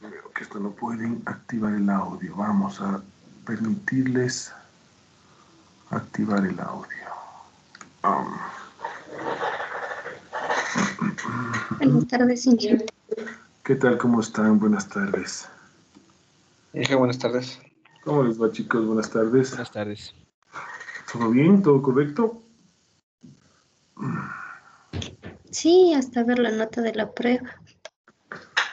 Veo que esto no pueden activar el audio. Vamos a permitirles activar el audio. Um. Buenas tardes, señor. ¿Qué tal? ¿Cómo están? Buenas tardes. Dije buenas tardes. ¿Cómo les va, chicos? Buenas tardes. Buenas tardes. ¿Todo bien? ¿Todo correcto? Sí, hasta ver la nota de la prueba.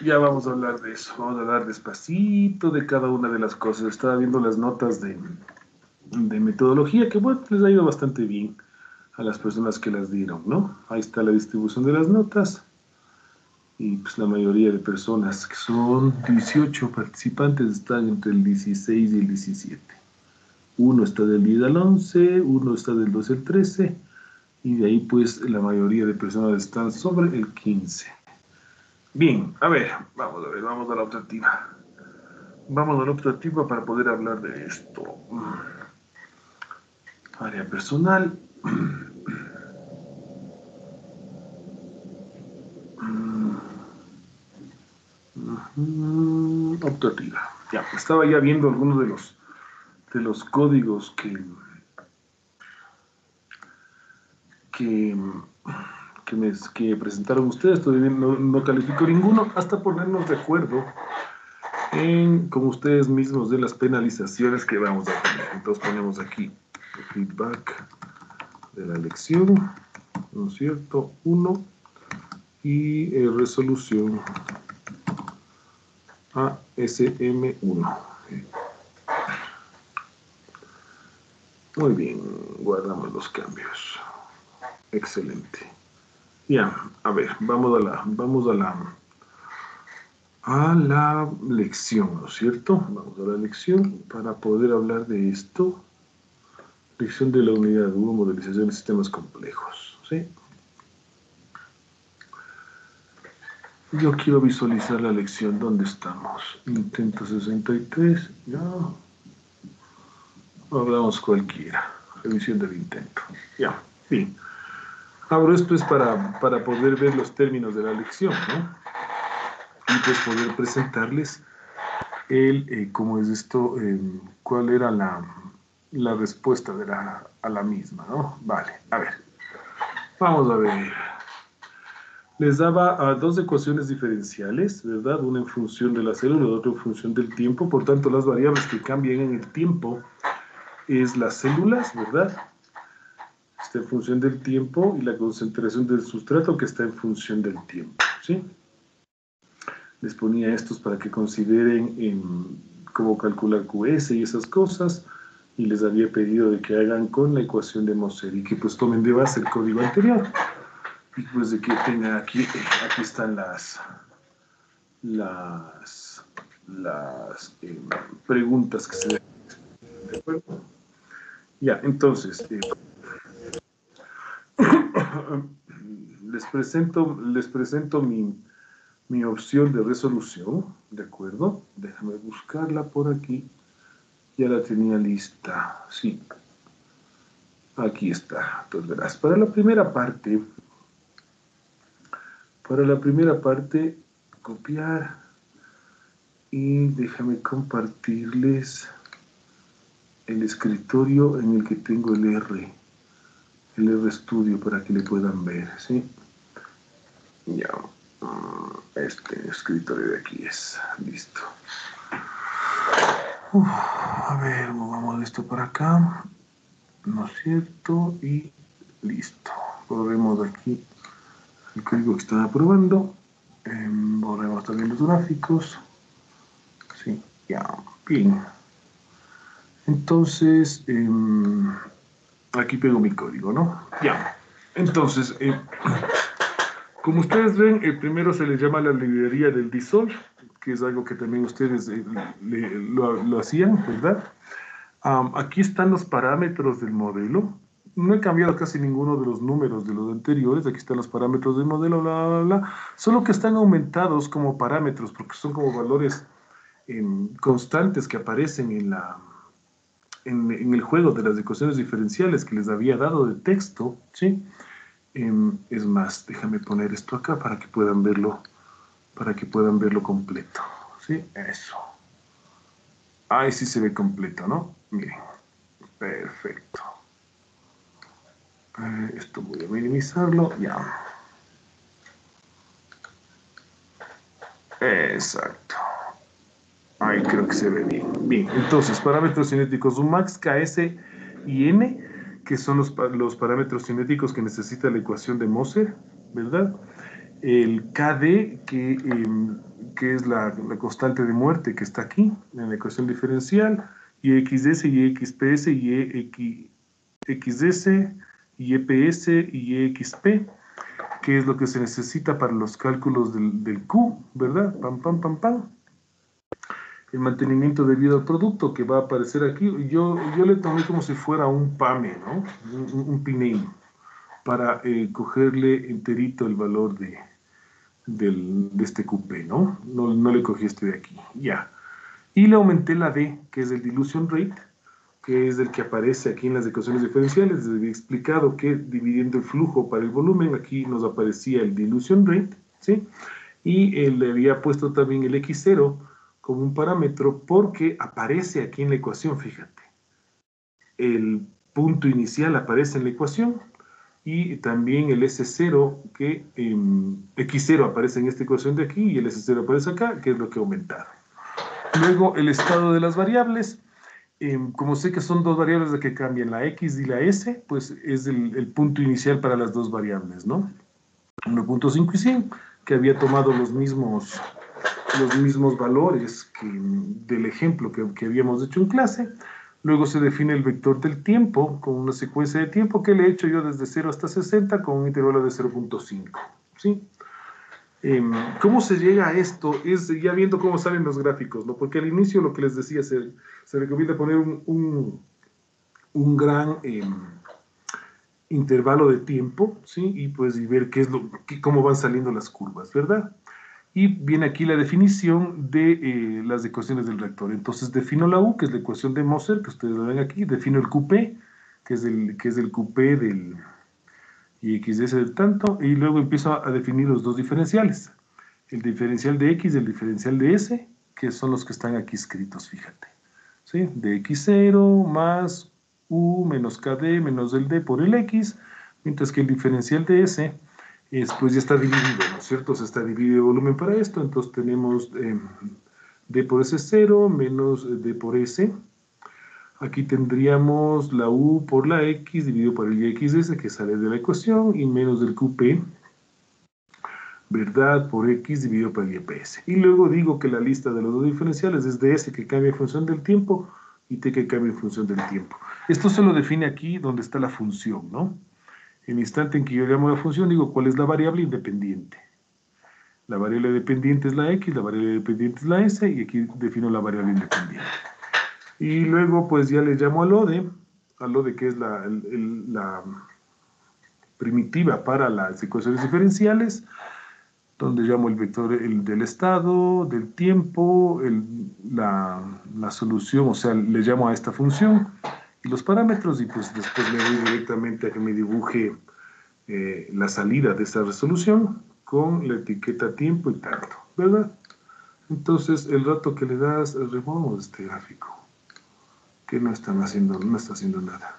Ya vamos a hablar de eso. Vamos a hablar despacito de cada una de las cosas. Estaba viendo las notas de, de metodología, que bueno, les ha ido bastante bien a las personas que las dieron, ¿no? Ahí está la distribución de las notas. Y pues la mayoría de personas, que son 18 participantes, están entre el 16 y el 17. Uno está del 10 al 11, uno está del 12 al 13, y de ahí pues la mayoría de personas están sobre el 15. Bien, a ver, vamos a ver, vamos a la optativa. Vamos a la optativa para poder hablar de esto. Área personal. Optativa. Ya, estaba ya viendo algunos de los de los códigos que que, que, presentaron ustedes, todavía no, no califico ninguno, hasta ponernos de acuerdo en, con ustedes mismos de las penalizaciones que vamos a tener. Entonces ponemos aquí feedback de la lección, ¿no es cierto? 1 y eh, resolución ASM1. Muy bien, guardamos los cambios. Excelente. Ya, a ver, vamos a la, vamos a la, a la lección, ¿no es cierto? Vamos a la lección para poder hablar de esto. Lección de la unidad 1, modelización de sistemas complejos, ¿sí? Yo quiero visualizar la lección. ¿Dónde estamos? Intento 63. Ya. Hablamos cualquiera. Revisión del intento. Ya. Bien. Abro esto es para, para poder ver los términos de la lección, ¿no? Y pues poder presentarles el, eh, cómo es esto, eh, cuál era la, la respuesta de la, a la misma, ¿no? Vale, a ver. Vamos a ver. Les daba dos ecuaciones diferenciales, ¿verdad? Una en función de la célula y otra en función del tiempo. Por tanto, las variables que cambian en el tiempo es las células, ¿verdad? Está en función del tiempo y la concentración del sustrato que está en función del tiempo, ¿sí? Les ponía estos para que consideren en cómo calcular QS y esas cosas y les había pedido de que hagan con la ecuación de Moser y que pues tomen de base el código anterior y pues de que tengan aquí, aquí están las las las eh, preguntas que se ¿de acuerdo? Ya, entonces eh, les presento les presento mi, mi opción de resolución, ¿de acuerdo? Déjame buscarla por aquí. Ya la tenía lista, sí. Aquí está. Entonces verás, para la primera parte, para la primera parte, copiar y déjame compartirles el escritorio en el que tengo el R, el R Studio para que le puedan ver, ¿sí? Ya, este escritorio de aquí es, listo. Uf, a ver, movamos esto para acá, ¿no es cierto? Y listo. Borremos aquí el código que estaba probando. Eh, borremos también los gráficos. Sí, ya, bien. Entonces, eh, aquí pego mi código, ¿no? Ya. Entonces, eh, como ustedes ven, el primero se le llama la librería del disol, que es algo que también ustedes eh, le, lo, lo, hacían, ¿verdad? Um, aquí están los parámetros del modelo. No he cambiado casi ninguno de los números de los anteriores. Aquí están los parámetros del modelo, bla, bla, bla. Solo que están aumentados como parámetros, porque son como valores eh, constantes que aparecen en, la, en, en, el juego de las ecuaciones diferenciales que les había dado de texto, ¿sí? Eh, es más, déjame poner esto acá para que puedan verlo, para que puedan verlo completo, ¿Sí? Eso. Ahí sí se ve completo, ¿no? Bien. Perfecto. Eh, esto voy a minimizarlo. Ya. Exacto. Ahí creo que se ve bien. Bien, entonces, parámetros cinéticos UMAX, KS y N, que son los, los parámetros cinéticos que necesita la ecuación de Moser, ¿verdad? El KD, que, em, que es la, la, constante de muerte que está aquí, en la ecuación diferencial, y XS y XPS y XS y EPS y EXP, que es lo que se necesita para los cálculos del, del Q, ¿verdad? Pam, pam, pam, pam el mantenimiento debido al producto que va a aparecer aquí. Yo, yo le tomé como si fuera un PAME, ¿no? Un, un para eh, cogerle enterito el valor de, del, de este cupé, ¿no? ¿no? No le cogí este de aquí, ya. Y le aumenté la D, que es el dilution rate, que es el que aparece aquí en las ecuaciones diferenciales. Les había explicado que dividiendo el flujo para el volumen, aquí nos aparecía el dilution rate, ¿sí? Y eh, le había puesto también el X0, como un parámetro porque aparece aquí en la ecuación, fíjate. El punto inicial aparece en la ecuación y también el S0 que em, X0 aparece en esta ecuación de aquí y el S0 aparece acá, que es lo que aumentaron. Luego el estado de las variables, em, como sé que son dos variables de que cambian la X y la S, pues es el, el punto inicial para las dos variables, ¿no? 1.5 y 100, que había tomado los mismos los mismos valores que del ejemplo que, que, habíamos hecho en clase. Luego se define el vector del tiempo con una secuencia de tiempo que le he hecho yo desde 0 hasta 60 con un intervalo de 0.5. ¿sí? Eh, ¿Cómo se llega a esto? Es ya viendo cómo salen los gráficos, ¿no? porque al inicio lo que les decía, se, se recomienda poner un, un, gran... Eh, intervalo de tiempo, ¿sí? Y pues y ver qué es lo, qué, cómo van saliendo las curvas, ¿verdad? Y viene aquí la definición de eh, las ecuaciones del reactor. Entonces defino la U, que es la ecuación de Moser, que ustedes lo ven aquí. Defino el QP, que es el, que es el QP del y XS del tanto. Y luego empiezo a definir los dos diferenciales. El diferencial de X y el diferencial de S, que son los que están aquí escritos, fíjate. ¿Sí? De X0 más U menos KD menos el D por el X, mientras que el diferencial de S pues ya está dividido, ¿no es cierto? Se está dividido el volumen para esto, entonces tenemos eh, D por S0 menos D por S. Aquí tendríamos la U por la X dividido por el YXS que sale de la ecuación y menos del QP, ¿verdad? Por X dividido por el YPS. Y luego digo que la lista de los dos diferenciales es DS que cambia en función del tiempo y T que cambia en función del tiempo. Esto se lo define aquí donde está la función, ¿no? En el instante en que yo llamo la función, digo cuál es la variable independiente. La variable dependiente es la x, la variable dependiente es la s, y aquí defino la variable independiente. Y luego, pues ya le llamo al ODE, al ODE que es la, primitiva para las ecuaciones diferenciales, donde llamo el vector el del estado, del tiempo, la, la solución, o sea, le llamo a esta función, los parámetros y pues después le doy directamente a que me dibuje eh, la salida de esa resolución con la etiqueta tiempo y tanto, ¿verdad? Entonces, el rato que le das, removemos este gráfico, que no están haciendo, no está haciendo nada.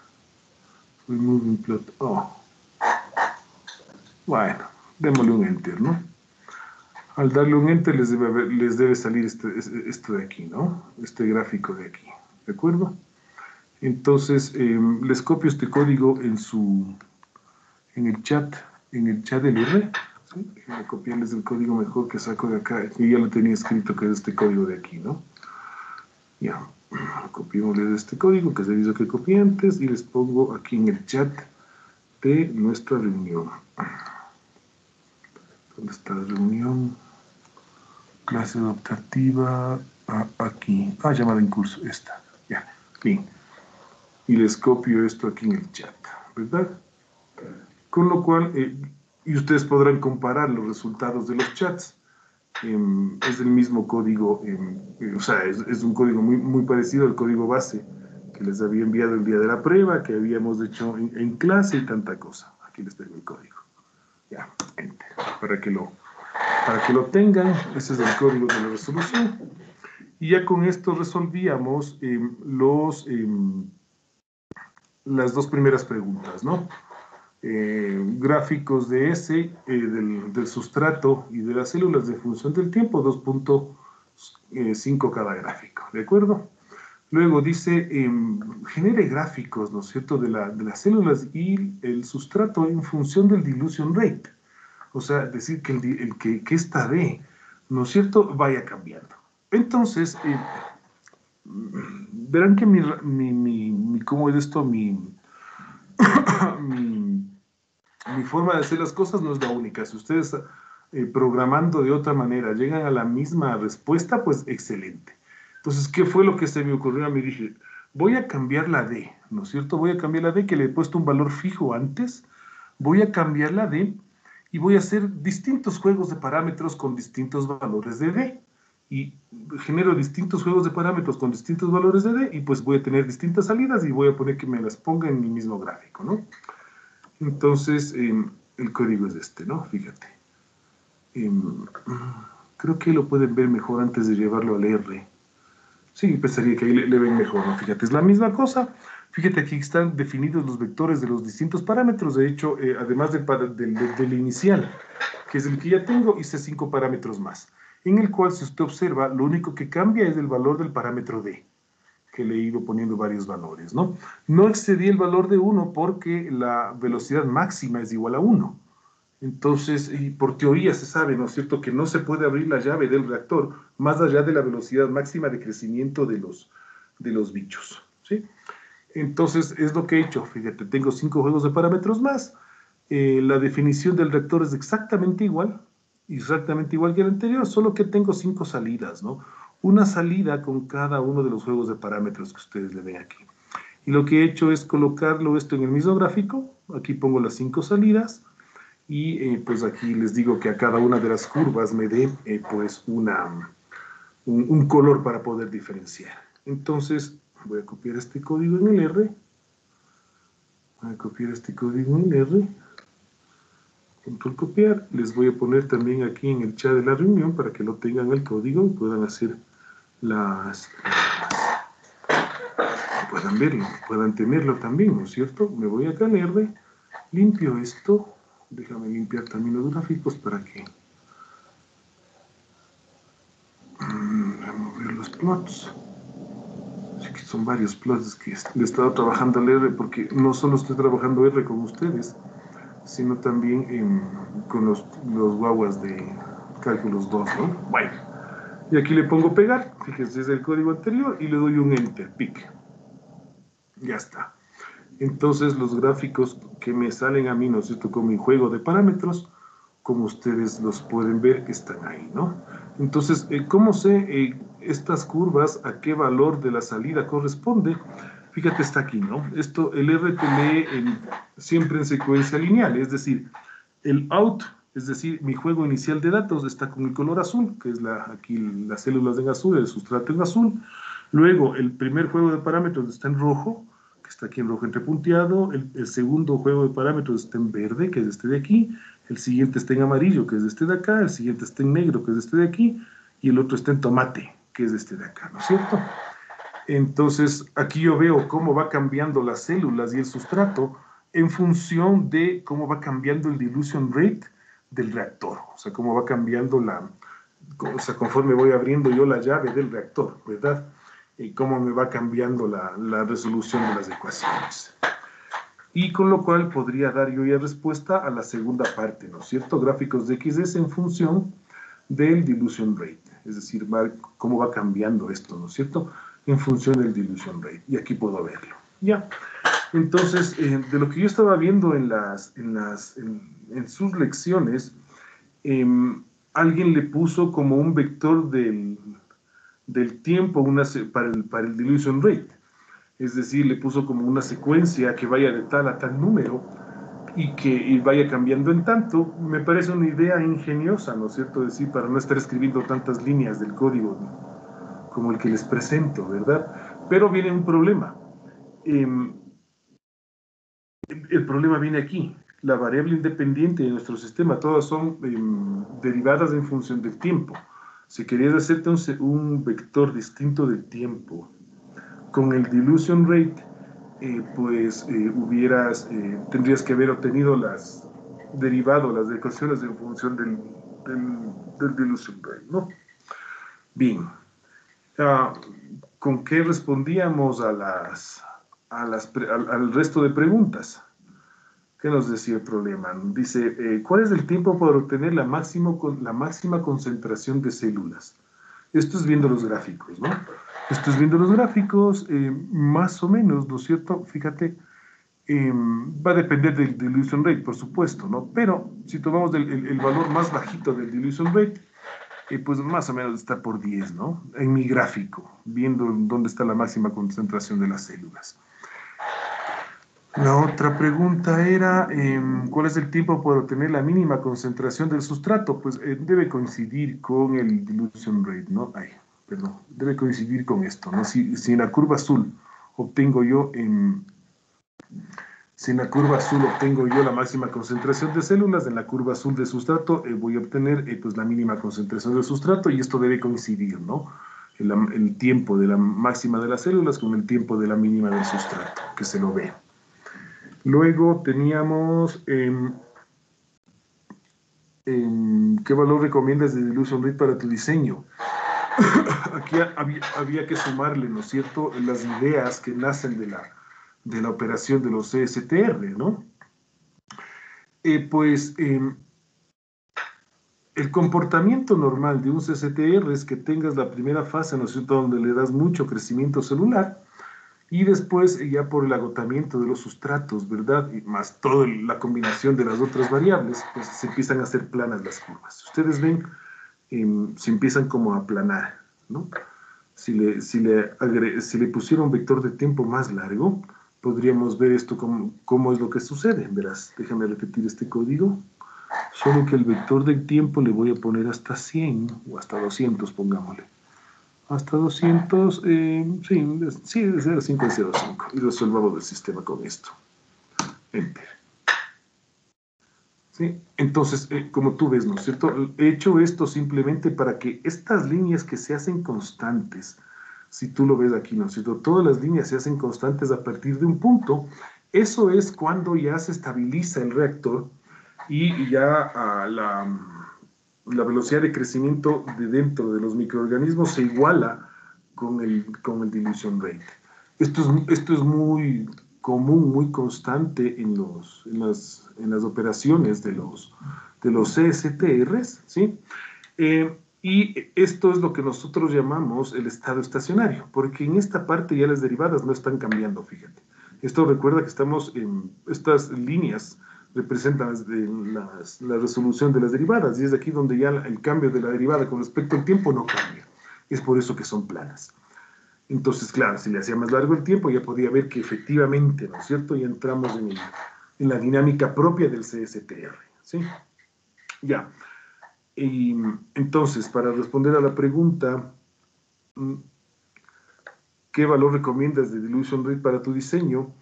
Removing plot, oh. Bueno, démosle un enter, ¿no? Al darle un enter les debe, les debe salir este, esto de aquí, ¿no? Este gráfico de aquí, ¿de acuerdo? Entonces, eh, les copio este código en su en el chat, en el chat del R. ¿sí? Voy a copiarles el código mejor que saco de acá. Yo ya lo tenía escrito, que es este código de aquí, ¿no? Ya, copiémosles este código que se hizo que copié antes y les pongo aquí en el chat de nuestra reunión. ¿Dónde está la reunión? Clase adaptativa, ah, aquí. Ah, llamada en curso, esta. Ya, bien y les copio esto aquí en el chat, ¿verdad? Con lo cual, eh, y ustedes podrán comparar los resultados de los chats. Eh, es el mismo código, eh, o sea, es, es, un código muy, muy parecido al código base que les había enviado el día de la prueba, que habíamos hecho en, en clase y tanta cosa. Aquí les tengo el código. Ya, enter, para que lo, para que lo tengan, ese es el código de la resolución. Y ya con esto resolvíamos em, los, em, las dos primeras preguntas, ¿no? Eh, gráficos de S, eh, del, del, sustrato y de las células de función del tiempo, 2.5 cada gráfico, ¿de acuerdo? Luego dice, em, genere gráficos, ¿no es cierto?, de, la, de, las células y el sustrato en función del dilution rate. O sea, decir que, el, que, que, esta D, ¿no es cierto?, vaya cambiando. Entonces, eh, verán que mi, mi, mi, ¿cómo es esto? Mi, mi, forma de hacer las cosas no es la única. Si ustedes eh, programando de otra manera llegan a la misma respuesta, pues excelente. Entonces, ¿qué fue lo que se me ocurrió a mí? Dije, voy a cambiar la D, ¿no es cierto? Voy a cambiar la D, que le he puesto un valor fijo antes. Voy a cambiar la D y voy a hacer distintos juegos de parámetros con distintos valores de D. Y genero distintos juegos de parámetros con distintos valores de D y pues voy a tener distintas salidas y voy a poner que me las ponga en mi mismo gráfico, ¿no? Entonces, eh, el código es este, ¿no? Fíjate. Eh, creo que lo pueden ver mejor antes de llevarlo al R. Sí, pensaría que ahí le, le ven mejor, ¿no? Fíjate, es la misma cosa. Fíjate, aquí están definidos los vectores de los distintos parámetros. De hecho, eh, además del, del, del, inicial, que es el que ya tengo, hice cinco parámetros más. En el cual, si usted observa, lo único que cambia es el valor del parámetro D, que le he ido poniendo varios valores, ¿no? No excedí el valor de 1 porque la velocidad máxima es igual a 1. Entonces, y por teoría se sabe, ¿no es cierto?, que no se puede abrir la llave del reactor más allá de la velocidad máxima de crecimiento de los, de los bichos, ¿sí? Entonces, es lo que he hecho. Fíjate, tengo cinco juegos de parámetros más. Eh, la definición del reactor es exactamente igual, exactamente igual que el anterior, solo que tengo cinco salidas, ¿no? Una salida con cada uno de los juegos de parámetros que ustedes le ven aquí. Y lo que he hecho es colocarlo esto en el mismo gráfico. Aquí pongo las cinco salidas y eh, pues aquí les digo que a cada una de las curvas me dé eh, pues una, un, un, color para poder diferenciar. Entonces voy a copiar este código en el R, voy a copiar este código en el R, copiar, les voy a poner también aquí en el chat de la reunión para que lo tengan el código y puedan hacer las, puedan verlo, puedan tenerlo también, ¿no es cierto? Me voy acá R, limpio esto, Déjame limpiar también los gráficos para que remover los plots. Así que son varios plots que he estado trabajando el R porque no solo estoy trabajando R con ustedes, sino también en, con los, los guaguas de cálculos 2, ¿no? Bueno, y aquí le pongo pegar, fíjense, es el código anterior y le doy un enter, pick. Ya está. Entonces los gráficos que me salen a mí, ¿no es cierto?, con mi juego de parámetros, como ustedes los pueden ver, están ahí, ¿no? Entonces, eh, ¿cómo sé eh, estas curvas a qué valor de la salida corresponde? Fíjate, está aquí, ¿no? Esto, el R te lee en, siempre en secuencia lineal, es decir, el out, es decir, mi juego inicial de datos está con el color azul, que es la, aquí las células en azul, el sustrato en azul. Luego, el primer juego de parámetros está en rojo, que está aquí en rojo entrepunteado, el, el, segundo juego de parámetros está en verde, que es este de aquí, el siguiente está en amarillo, que es este de acá, el siguiente está en negro, que es este de aquí, y el otro está en tomate, que es este de acá, ¿no es cierto? Entonces, aquí yo veo cómo va cambiando las células y el sustrato en función de cómo va cambiando el dilution rate del reactor, o sea, cómo va cambiando la, o sea, conforme voy abriendo yo la llave del reactor, ¿verdad? y cómo me va cambiando la, resolución de las ecuaciones. Y con lo cual podría dar yo ya respuesta a la segunda parte, ¿no es cierto? Gráficos de XS en función del dilution rate, es decir, cómo va cambiando esto, ¿no es cierto? En función del dilution rate, y aquí puedo verlo. Ya, entonces, eh, de lo que yo estaba viendo en, las, en, las, en, en sus lecciones, eh, alguien le puso como un vector del, del tiempo una, para, el, para el dilution rate. Es decir, le puso como una secuencia que vaya de tal a tal número y que y vaya cambiando en tanto. Me parece una idea ingeniosa, ¿no es cierto? decir, para no estar escribiendo tantas líneas del código como el que les presento, ¿verdad? Pero viene un problema. Eh, el problema viene aquí, la variable independiente de nuestro sistema, todas son em, derivadas en función del tiempo. Si querías hacerte un, vector distinto del tiempo con el dilution rate, eh, pues eh, eh, tendrías que haber obtenido las derivado, las ecuaciones en función del, del, dilution rate, ¿no? Bien. ¿Con qué respondíamos a las, a las, al resto de preguntas? ¿Qué nos decía el problema? Dice, eh, ¿cuál es el tiempo para obtener la, máximo, la máxima concentración de células? Esto es viendo los gráficos, ¿no? Esto es viendo los gráficos, eh, más o menos, ¿no es cierto? Fíjate, em, va a depender del dilution rate, por supuesto, ¿no? Pero si tomamos el, valor más bajito del dilution rate, eh, pues más o menos está por 10, ¿no? En mi gráfico, viendo dónde está la máxima concentración de las células. La otra pregunta era, em, ¿cuál es el tiempo para obtener la mínima concentración del sustrato? Pues eh, debe coincidir con el dilution rate, ¿no? Ay, perdón, debe coincidir con esto, ¿no? Si, si en la curva azul obtengo yo en, si en la curva azul obtengo yo la máxima concentración de células, en la curva azul de sustrato eh, voy a obtener eh, pues la mínima concentración del sustrato y esto debe coincidir, ¿no? El, tiempo de la máxima de las células con el tiempo de la mínima del sustrato, que se lo ve. Luego teníamos, em, em, ¿qué valor recomiendas de dilution rate para tu diseño? Aquí había, que sumarle, ¿no es cierto?, las ideas que nacen de la, de la operación de los CSTR, ¿no? Eh, pues em, el comportamiento normal de un CSTR es que tengas la primera fase, ¿no es cierto?, donde le das mucho crecimiento celular, y después, eh, ya por el agotamiento de los sustratos, ¿verdad? Y más toda la combinación de las otras variables, pues se empiezan a hacer planas las curvas. Ustedes ven, em, se empiezan como a aplanar, ¿no? Si le, si, si le pusiera un vector de tiempo más largo, podríamos ver esto como, cómo es lo que sucede. Verás, déjame repetir este código. Solo que el vector del tiempo le voy a poner hasta 100 o hasta 200, pongámosle hasta 200, eh, sí, sí, de 0,5 y 0,5. Y resolvamos el sistema con esto. Enter. ¿Sí? Entonces, eh, como tú ves, ¿no es cierto? He hecho esto simplemente para que estas líneas que se hacen constantes, si tú lo ves aquí, ¿no es cierto? Todas las líneas se hacen constantes a partir de un punto. Eso es cuando ya se estabiliza el reactor y ya a la la velocidad de crecimiento de dentro de los microorganismos se iguala con el, con el dilution rate. Esto es, esto es muy común, muy constante en, los, en, las, en las operaciones de los, de los CSTRs, ¿sí? Eh, y esto es lo que nosotros llamamos el estado estacionario, porque en esta parte ya las derivadas no están cambiando, fíjate. Esto recuerda que estamos en estas líneas representan la resolución de las derivadas, y es aquí donde ya el cambio de la derivada con respecto al tiempo no cambia. Es por eso que son planas. Entonces, claro, si le hacía más largo el tiempo, ya podía ver que efectivamente, ¿no es cierto? Ya entramos en, en la dinámica propia del CSTR, ¿sí? Ya. Y entonces, para responder a la pregunta, mm, ¿qué valor recomiendas de dilution rate para tu diseño?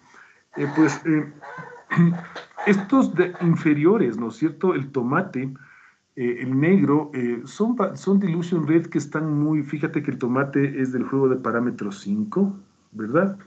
Eh, pues eh, Estos inferiores, ¿no es cierto? El tomate, eh, el negro, son, son dilution rate que están muy, fíjate que el tomate es del juego de parámetro 5, ¿verdad?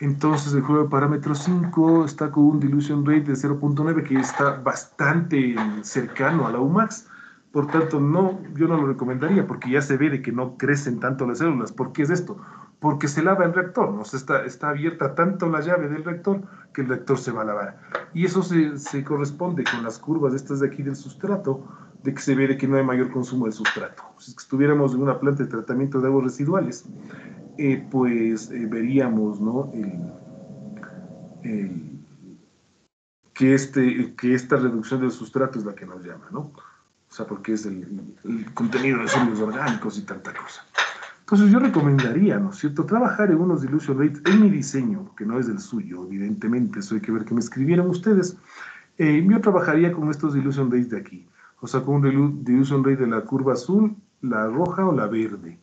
Entonces el juego de parámetro 5 está con un dilution rate de 0.9 que está bastante cercano a la UMAX. Por tanto, no, yo no lo recomendaría porque ya se ve de que no crecen tanto las células. ¿Por qué es esto? porque se lava el reactor, ¿no? está, está abierta tanto la llave del reactor que el reactor se va a lavar. Y eso se, se corresponde con las curvas estas de aquí del sustrato, de que se ve que no hay mayor consumo de sustrato. Si estuviéramos en una planta de tratamiento de aguas residuales, eh, pues eh, veríamos ¿no? que, este, que esta reducción del sustrato es la que nos llama, ¿no? O sea, porque es el, el contenido de sólidos orgánicos y tanta cosa. Entonces yo recomendaría, ¿no es cierto?, trabajar en unos dilution rates en mi diseño, que no es el suyo, evidentemente, eso hay que ver que me escribieran ustedes. Eh, yo trabajaría con estos dilution rates de aquí, o sea, con un dilution rate de la curva azul, la roja o la verde,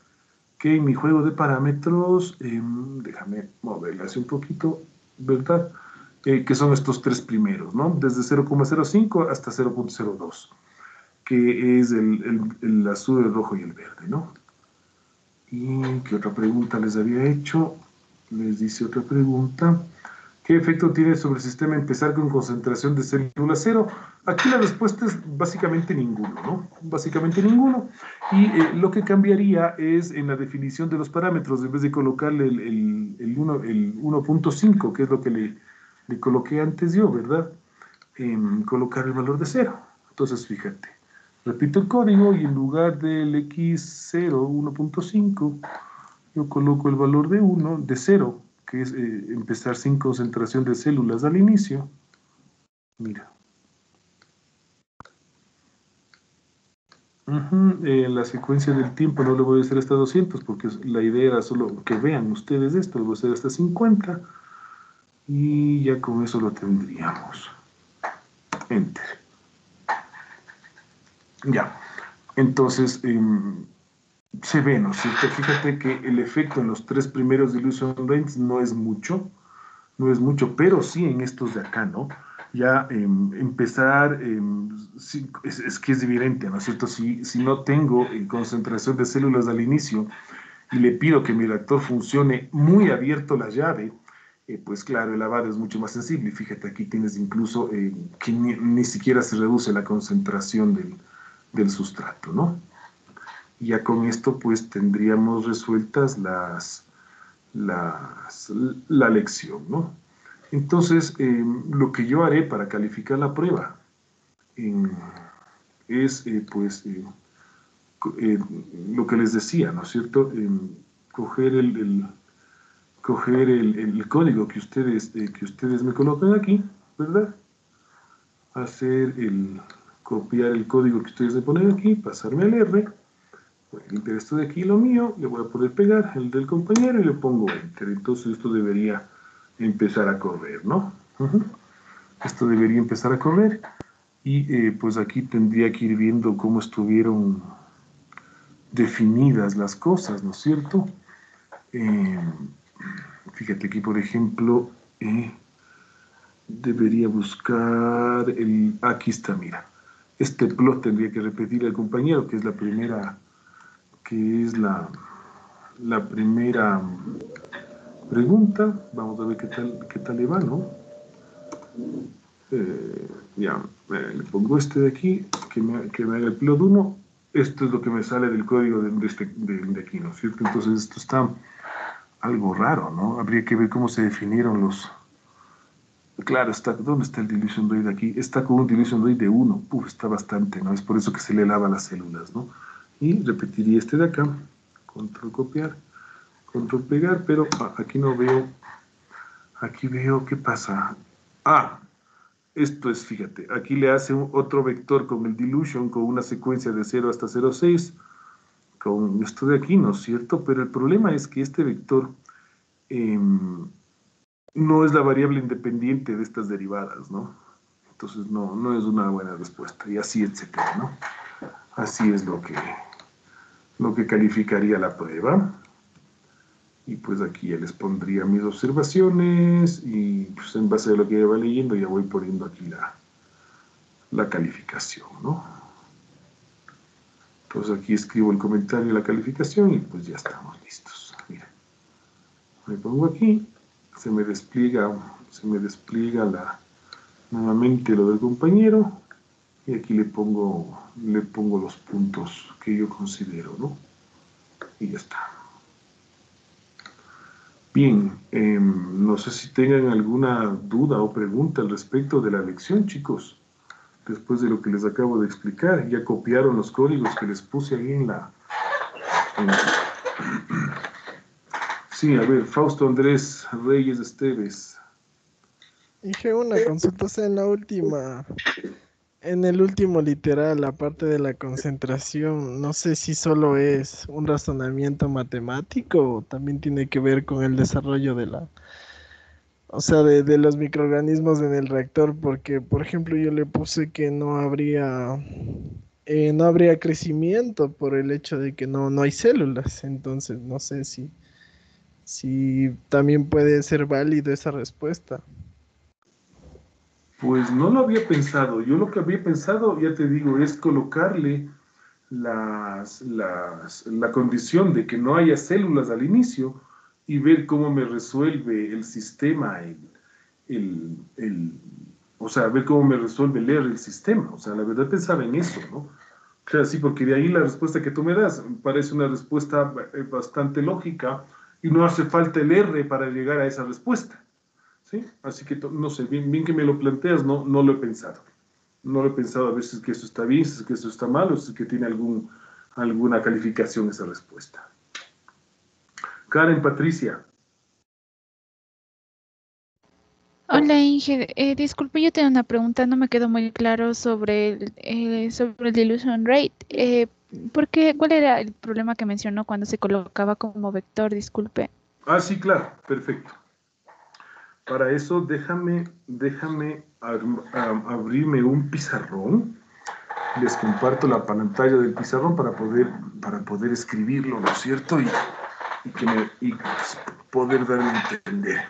que en mi juego de parámetros, em, déjame moverla así un poquito, ¿verdad? eh, que son estos tres primeros, ¿no? Desde 0,05 hasta 0.02, que es el, el, el, azul, el rojo y el verde, ¿no? ¿Y qué otra pregunta les había hecho? Les dice otra pregunta. ¿Qué efecto tiene sobre el sistema empezar con concentración de célula cero? Aquí la respuesta es básicamente ninguno, ¿no? Básicamente ninguno. Y eh, lo que cambiaría es en la definición de los parámetros, en vez de colocarle el, el, el 1.5, que es lo que le, le, coloqué antes yo, ¿verdad? En colocar el valor de cero. Entonces, fíjate, repito el código y en lugar del x0, 1.5, yo coloco el valor de 1, de 0, que es eh, empezar sin concentración de células al inicio. Mira. En la secuencia del tiempo no le voy a hacer hasta 200 porque la idea era solo que vean ustedes esto, le voy a hacer hasta 50 y ya con eso lo tendríamos. Enter. Ya. Entonces, em, se ve, ¿no es cierto? Fíjate que el efecto en los tres primeros Illusion Range no es mucho, no es mucho, pero sí en estos de acá, ¿no? Ya eh, empezar, eh, es, que es evidente, ¿no es cierto? Si, si no tengo eh, concentración de células al inicio y le pido que mi reactor funcione muy abierto la llave, eh, pues claro, el lavado es mucho más sensible. Fíjate, aquí tienes incluso eh, que ni, ni, siquiera se reduce la concentración del, del sustrato, ¿no? Y ya con esto pues tendríamos resueltas las, las la lección, ¿no? Entonces, eh, lo que yo haré para calificar la prueba eh, es, eh, pues, lo que les decía, ¿no es cierto? coger el, el coger el, el, código que ustedes, que ustedes me colocan aquí, ¿verdad? Hacer el, copiar el código que ustedes me ponen aquí, pasarme al R, voy esto de aquí, lo mío, le voy a poder pegar el del compañero y le pongo Enter. Entonces esto debería empezar a correr, ¿no? Esto debería empezar a correr y eh, pues aquí tendría que ir viendo cómo estuvieron definidas las cosas, ¿no es cierto? Eh, fíjate aquí, por ejemplo, eh, debería buscar el... Aquí está, mira. Este plot tendría que repetir al compañero, que es la primera, que es la, primera pregunta. Vamos a ver qué tal, qué tal le va, ¿no? Eh, ya, eh, le pongo este de aquí, que me, que me haga el plot 1. Esto es lo que me sale del código de, de, este, de, de aquí, ¿no es cierto? Entonces esto está algo raro, ¿no? Habría que ver cómo se definieron los... Claro, está, ¿dónde está el dilution rate aquí? Está con un dilution rate de 1. Uf, está bastante, ¿no? Es por eso que se le lava las células, ¿no? Y repetiría este de acá. Control copiar, control pegar, pero ah, aquí no veo... Aquí veo, ¿qué pasa? Ah, esto es, fíjate, aquí le hace otro vector con el dilution, con una secuencia de 0 hasta 0,6, con esto de aquí, ¿no es cierto? Pero el problema es que este vector eh, no es la variable independiente de estas derivadas, ¿no? Entonces no, no es una buena respuesta, y así, etcétera, ¿no? Así es lo que, lo que calificaría la prueba. Y pues aquí ya les pondría mis observaciones y pues en base a lo que va leyendo ya voy poniendo aquí la, la calificación, ¿no? Entonces aquí escribo el comentario y la calificación y pues ya estamos listos. Mira, me pongo aquí, se me despliega, se me despliega la, nuevamente lo del compañero y aquí le pongo, le pongo los puntos que yo considero, ¿no? Y ya está. Bien, eh, no sé si tengan alguna duda o pregunta al respecto de la lección, chicos. Después de lo que les acabo de explicar, ya copiaron los códigos que les puse ahí en la... En... Sí, a ver, Fausto Andrés Reyes Esteves. Dije una consulta en la última, en el último literal, la parte de la concentración, no sé si solo es un razonamiento matemático o también tiene que ver con el desarrollo de la, o sea, de, de, los microorganismos en el reactor, porque, por ejemplo, yo le puse que no habría, eh, no habría crecimiento por el hecho de que no, no hay células, entonces no sé si, si también puede ser válido esa respuesta. Pues no lo había pensado. Yo lo que había pensado, ya te digo, es colocarle las, la condición de que no haya células al inicio y ver cómo me resuelve el sistema, el, o sea, ver cómo me resuelve leer el sistema. O sea, la verdad pensaba en eso, ¿no? O sea, sí, porque de ahí la respuesta que tú me das parece una respuesta eh, bastante lógica y no hace falta el R para llegar a esa respuesta. ¿sí? Así que no sé, bien, bien que me lo planteas, no, no lo he pensado. No lo he pensado a ver si es que eso está bien, si es que eso está mal o si es que tiene algún, alguna calificación esa respuesta. Karen Patricia. Hola Inge, eh, disculpe, yo tengo una pregunta, no me quedó muy claro sobre el, eh, sobre el dilution rate. Eh, ¿por qué, ¿Cuál era el problema que mencionó cuando se colocaba como vector? Disculpe. Ah, sí, claro, perfecto. Para eso déjame, déjame abrirme un pizarrón. Les comparto la pantalla del pizarrón para poder, para poder escribirlo, ¿no es cierto? Y, que me, y poder darme a entender.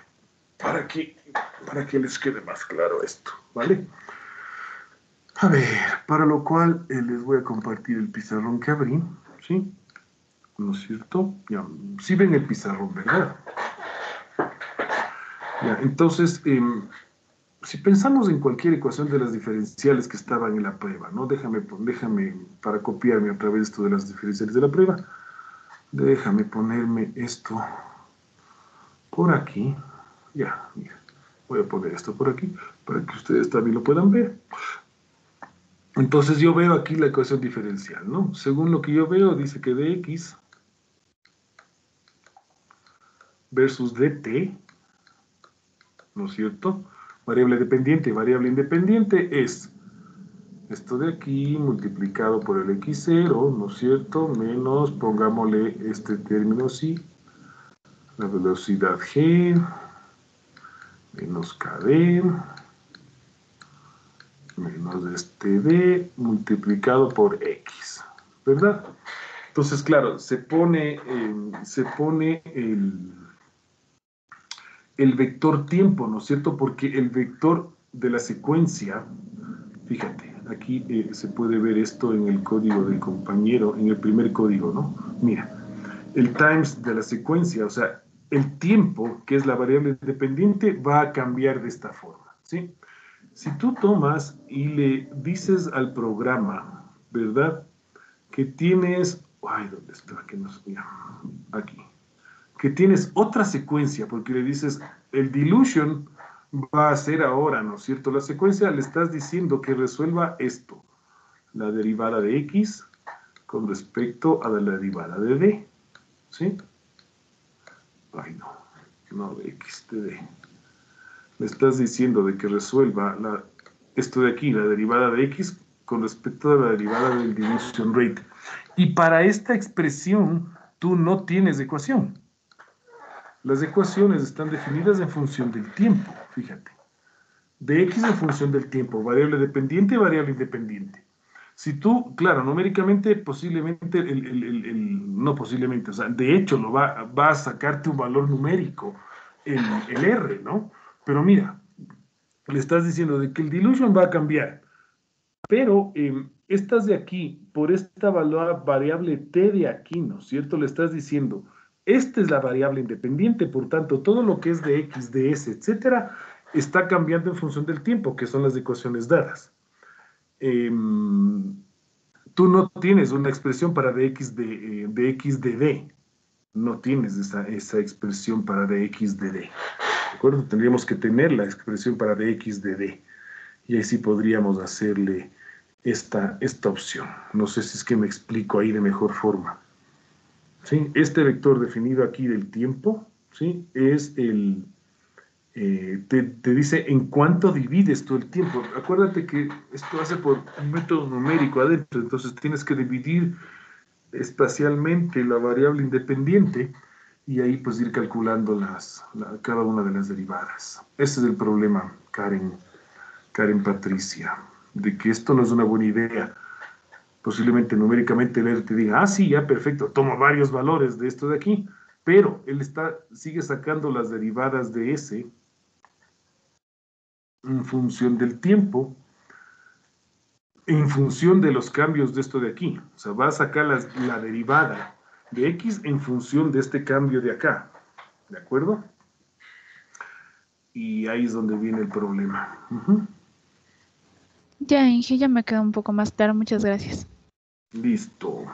Para que para que les quede más claro esto, ¿vale? A ver, para lo cual eh, les voy a compartir el pizarrón que abrí, ¿sí? ¿No es cierto? Ya, sí ven el pizarrón, ¿verdad? Ya, entonces, em, si pensamos en cualquier ecuación de las diferenciales que estaban en la prueba, ¿no? Déjame, déjame para copiarme otra vez esto de las diferenciales de la prueba, déjame ponerme esto por aquí, ya. Voy a poner esto por aquí para que ustedes también lo puedan ver. Entonces yo veo aquí la ecuación diferencial, ¿no? Según lo que yo veo, dice que dx versus dt, ¿no es cierto? Variable dependiente, variable independiente es esto de aquí multiplicado por el x0, ¿no es cierto? Menos, pongámosle este término así, la velocidad g, menos KD menos este D multiplicado por X, ¿verdad? Entonces, claro, se pone, se pone el, el vector tiempo, ¿no es cierto? Porque el vector de la secuencia, fíjate, aquí eh, se puede ver esto en el código del compañero, en el primer código, ¿no? Mira, el times de la secuencia, o sea, el tiempo, que es la variable dependiente, va a cambiar de esta forma. ¿sí? Si tú tomas y le dices al programa, ¿verdad? Que tienes, ay, ¿dónde está? Que nos, aquí. Que tienes otra secuencia, porque le dices, el dilution va a ser ahora, ¿no es cierto? La secuencia le estás diciendo que resuelva esto, la derivada de x con respecto a la derivada de d, ¿sí? ay no, no de x de d. Le estás diciendo de que resuelva esto de aquí, la derivada de x con respecto a la derivada del dilution rate. Y para esta expresión tú no tienes ecuación. Las ecuaciones están definidas en función del tiempo, fíjate. De x en función del tiempo, variable dependiente y variable independiente. Si tú, claro, numéricamente, posiblemente, el, no posiblemente, o sea, de hecho, lo va, va a sacarte un valor numérico, el, el R, ¿no? Pero mira, le estás diciendo de que el dilution va a cambiar, pero eh, estas de aquí, por esta variable t de aquí, ¿no es cierto? Le estás diciendo, esta es la variable independiente, por tanto, todo lo que es de x, de s, etcétera, está cambiando en función del tiempo, que son las ecuaciones dadas. Em, tú no tienes una expresión para dx de, eh, de x de d. No tienes esa, esa expresión para dx de d. ¿De acuerdo? Tendríamos que tener la expresión para dx de d. Y ahí sí podríamos hacerle esta, esta opción. No sé si es que me explico ahí de mejor forma. ¿Sí? Este vector definido aquí del tiempo ¿sí? es el, eh, te, dice en cuánto divides todo el tiempo. Acuérdate que esto hace por un método numérico adentro, entonces tienes que dividir espacialmente la variable independiente y ahí pues ir calculando las, cada una de las derivadas. Ese es el problema, Karen, Karen Patricia, de que esto no es una buena idea. Posiblemente numéricamente el te diga, ah, sí, ya perfecto, toma varios valores de esto de aquí, pero él está, sigue sacando las derivadas de ese en función del tiempo, en función de los cambios de esto de aquí. O sea, va a sacar la, derivada de x en función de este cambio de acá. ¿De acuerdo? Y ahí es donde viene el problema. Ya, Inge, ya me queda un poco más claro. Muchas gracias. Listo.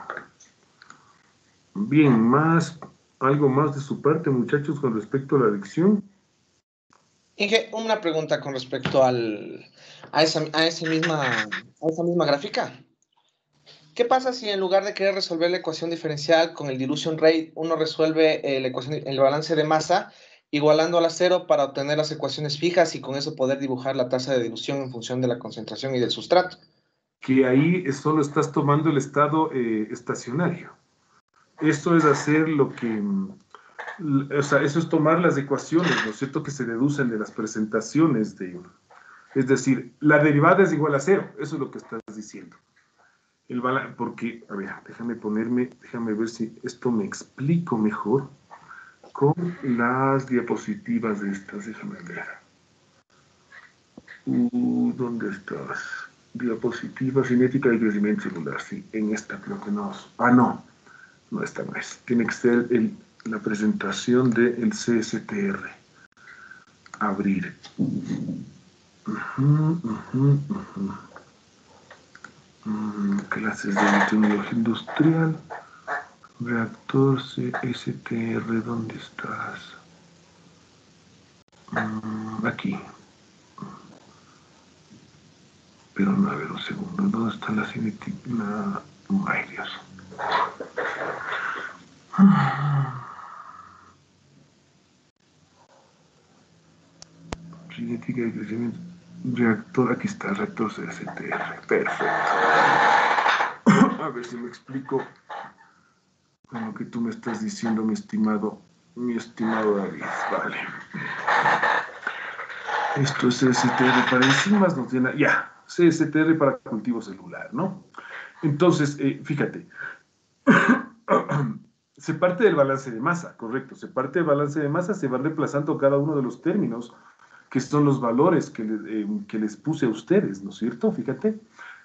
Bien, más, algo más de su parte, muchachos, con respecto a la adicción. Inge, una pregunta con respecto al, a, esa, a, esa misma, a esa misma gráfica. ¿Qué pasa si en lugar de querer resolver la ecuación diferencial con el dilution rate, uno resuelve la ecuación, el balance de masa igualando a la cero para obtener las ecuaciones fijas y con eso poder dibujar la tasa de dilución en función de la concentración y del sustrato? Que ahí solo estás tomando el estado eh, estacionario. Esto es hacer lo que o sea, eso es tomar las ecuaciones, ¿no es cierto?, que se deducen de las presentaciones de... Es decir, la derivada es igual a cero, eso es lo que estás diciendo. El porque, a ver, déjame ponerme, déjame ver si esto me explico mejor con las diapositivas de estas, déjame ver. Uh, ¿Dónde estás? Diapositiva cinética de crecimiento celular, sí, en esta creo que no. Ah, no, no, esta no es. Tiene que ser el la presentación del CSTR. Abrir. Mm, clases de tecnología industrial. Reactor CSTR, ¿dónde estás? Mm, aquí. Pero no, a ver un segundo. ¿Dónde está la cinética? Ay, Dios. Cinética de crecimiento. Reactor, aquí está, reactor CSTR. Perfecto. A ver si me explico con lo que tú me estás diciendo, mi estimado, mi estimado David. Vale. Esto es CSTR para enzimas, no tiene. Ya, CSTR para cultivo celular, ¿no? Entonces, eh, fíjate. se parte del balance de masa, correcto. Se parte del balance de masa, se van reemplazando cada uno de los términos que son los valores que, eh, que, les puse a ustedes, ¿no es cierto? Fíjate,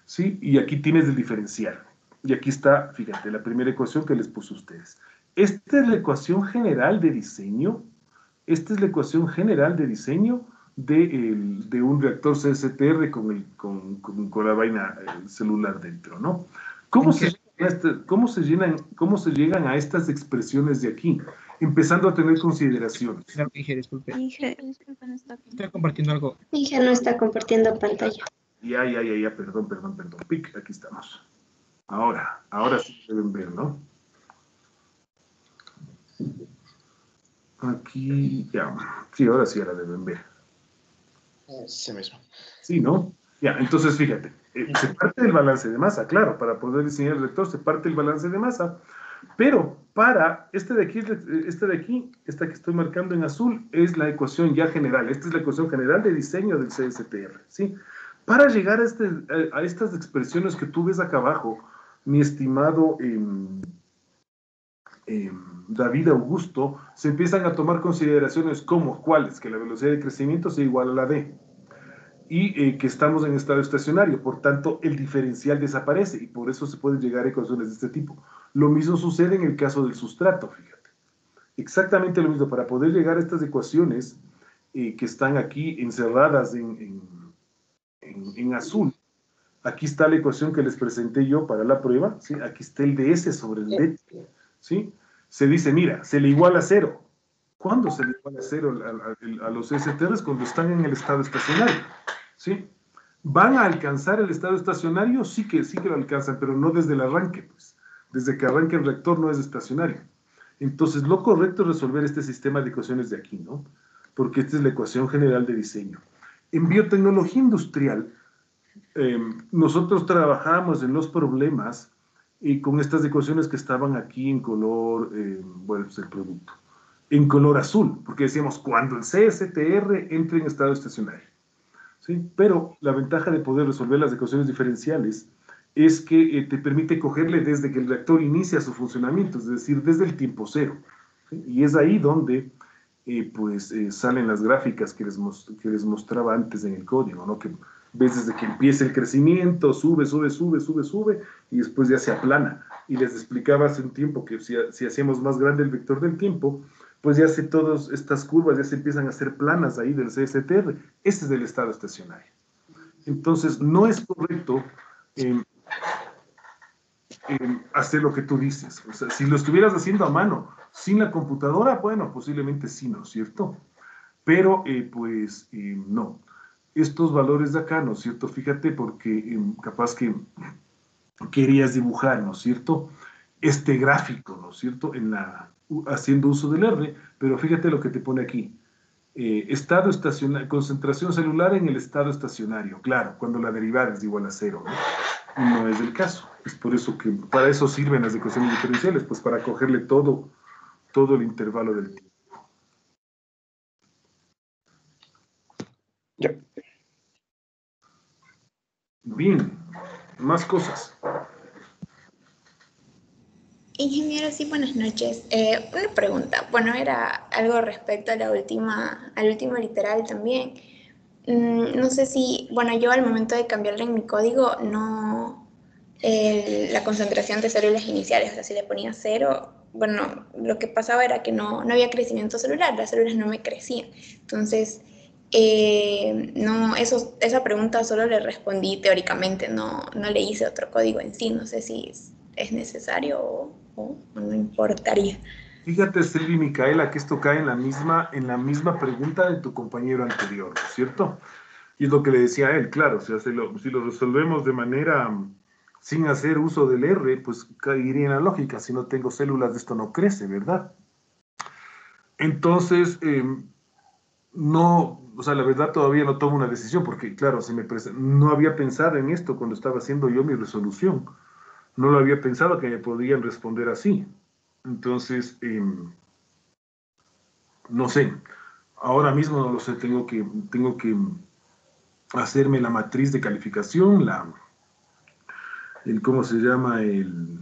¿sí? Y aquí tienes el diferencial. Y aquí está, fíjate, la primera ecuación que les puse a ustedes. Esta es la ecuación general de diseño, esta es la ecuación general de diseño de, de un reactor CSTR con, el, con, con, la vaina eh, celular dentro, ¿no? ¿Cómo se, cómo, se llenan, ¿Cómo se llegan a estas expresiones de aquí? Empezando a tener consideraciones. Inge, disculpe. Inge, Estoy compartiendo algo. Inge no está compartiendo pantalla. Ya, ya, ya, ya, perdón, perdón, perdón. Pic, aquí estamos. Ahora, ahora sí deben ver, ¿no? Aquí, ya. Sí, ahora sí la deben ver. Sí mismo. Sí, ¿no? Ya, entonces fíjate, eh, se parte del balance de masa, claro, para poder diseñar el rector se parte el balance de masa, pero para este de aquí, este de aquí, esta que estoy marcando en azul, es la ecuación ya general. Esta es la ecuación general de diseño del CSTR, ¿sí? Para llegar a, este, a estas expresiones que tú ves acá abajo, mi estimado em, em, David Augusto, se empiezan a tomar consideraciones como, ¿cuáles? Que la velocidad de crecimiento sea igual a la D y eh, que estamos en estado estacionario, por tanto el diferencial desaparece y por eso se pueden llegar a ecuaciones de este tipo. Lo mismo sucede en el caso del sustrato, fíjate. Exactamente lo mismo, para poder llegar a estas ecuaciones eh, que están aquí encerradas en, en, azul, aquí está la ecuación que les presenté yo para la prueba, ¿sí? aquí está el ds sobre el d, ¿sí? se dice, mira, se le iguala a cero. ¿Cuándo se le iguala a cero a, a, los STRs? Cuando están en el estado estacionario, ¿sí? ¿Van a alcanzar el estado estacionario? Sí que, sí que lo alcanzan, pero no desde el arranque, pues desde que arranca el reactor no es estacionario. Entonces, lo correcto es resolver este sistema de ecuaciones de aquí, ¿no? Porque esta es la ecuación general de diseño. En biotecnología industrial, em, nosotros trabajamos en los problemas y con estas ecuaciones que estaban aquí en color, em, bueno, pues el producto, en color azul, porque decíamos cuando el CSTR entre en estado estacionario. Pero la ventaja de poder resolver las ecuaciones diferenciales es que eh, te permite cogerle desde que el reactor inicia su funcionamiento, es decir, desde el tiempo cero. Y es ahí donde eh, pues eh, salen las gráficas que les, que les mostraba antes en el código, ¿no? Que ves desde que empieza el crecimiento, sube, sube, sube, sube, sube, y después ya se aplana. Y les explicaba hace un tiempo que si, si hacíamos más grande el vector del tiempo, pues ya se todas estas curvas ya se empiezan a hacer planas ahí del CSTR. Ese es el estado estacionario. Entonces, no es correcto em, em, hacer lo que tú dices. O sea, si lo estuvieras haciendo a mano, sin la computadora, bueno, posiblemente sí, ¿no es cierto? Pero, eh, pues, em, no. Estos valores de acá, ¿no es cierto? Fíjate, porque capaz que querías dibujar, ¿no es cierto? Este gráfico, ¿no es cierto? En la, haciendo uso del R, pero fíjate lo que te pone aquí. Eh, estado estacionario, concentración celular en el estado estacionario, claro, cuando la derivada es igual a cero, ¿no? no es el caso. Es por eso que para eso sirven las ecuaciones diferenciales, pues para cogerle todo, todo el intervalo del tiempo. Bien, más cosas. Ingeniero, sí, buenas noches. Eh, una pregunta. Bueno, era algo respecto a la última, al último literal también. Mm, no sé si, bueno, yo al momento de cambiarle en mi código, no, la concentración de células iniciales, o sea, si le ponía cero, bueno, lo que pasaba era que no, no había crecimiento celular, las células no me crecían. Entonces, eh, no, eso, esa pregunta solo le respondí teóricamente, no, no le hice otro código en sí, no sé si es necesario o, no importaría. Fíjate, Selvi Micaela, que esto cae en la, misma, en la misma pregunta de tu compañero anterior, ¿cierto? Y es lo que le decía a él, claro, o sea, si lo, si lo resolvemos de manera mm, sin hacer uso del R, pues caería en la lógica, si no tengo células, esto no crece, ¿verdad? Entonces, em, no, o sea, la verdad todavía no tomo una decisión, porque claro, se me no había pensado en esto cuando estaba haciendo yo mi resolución no lo había pensado que me podían responder así. Entonces, em, no sé, ahora mismo no lo sé, tengo que, tengo que hacerme la matriz de calificación, la, el, ¿cómo se llama? El,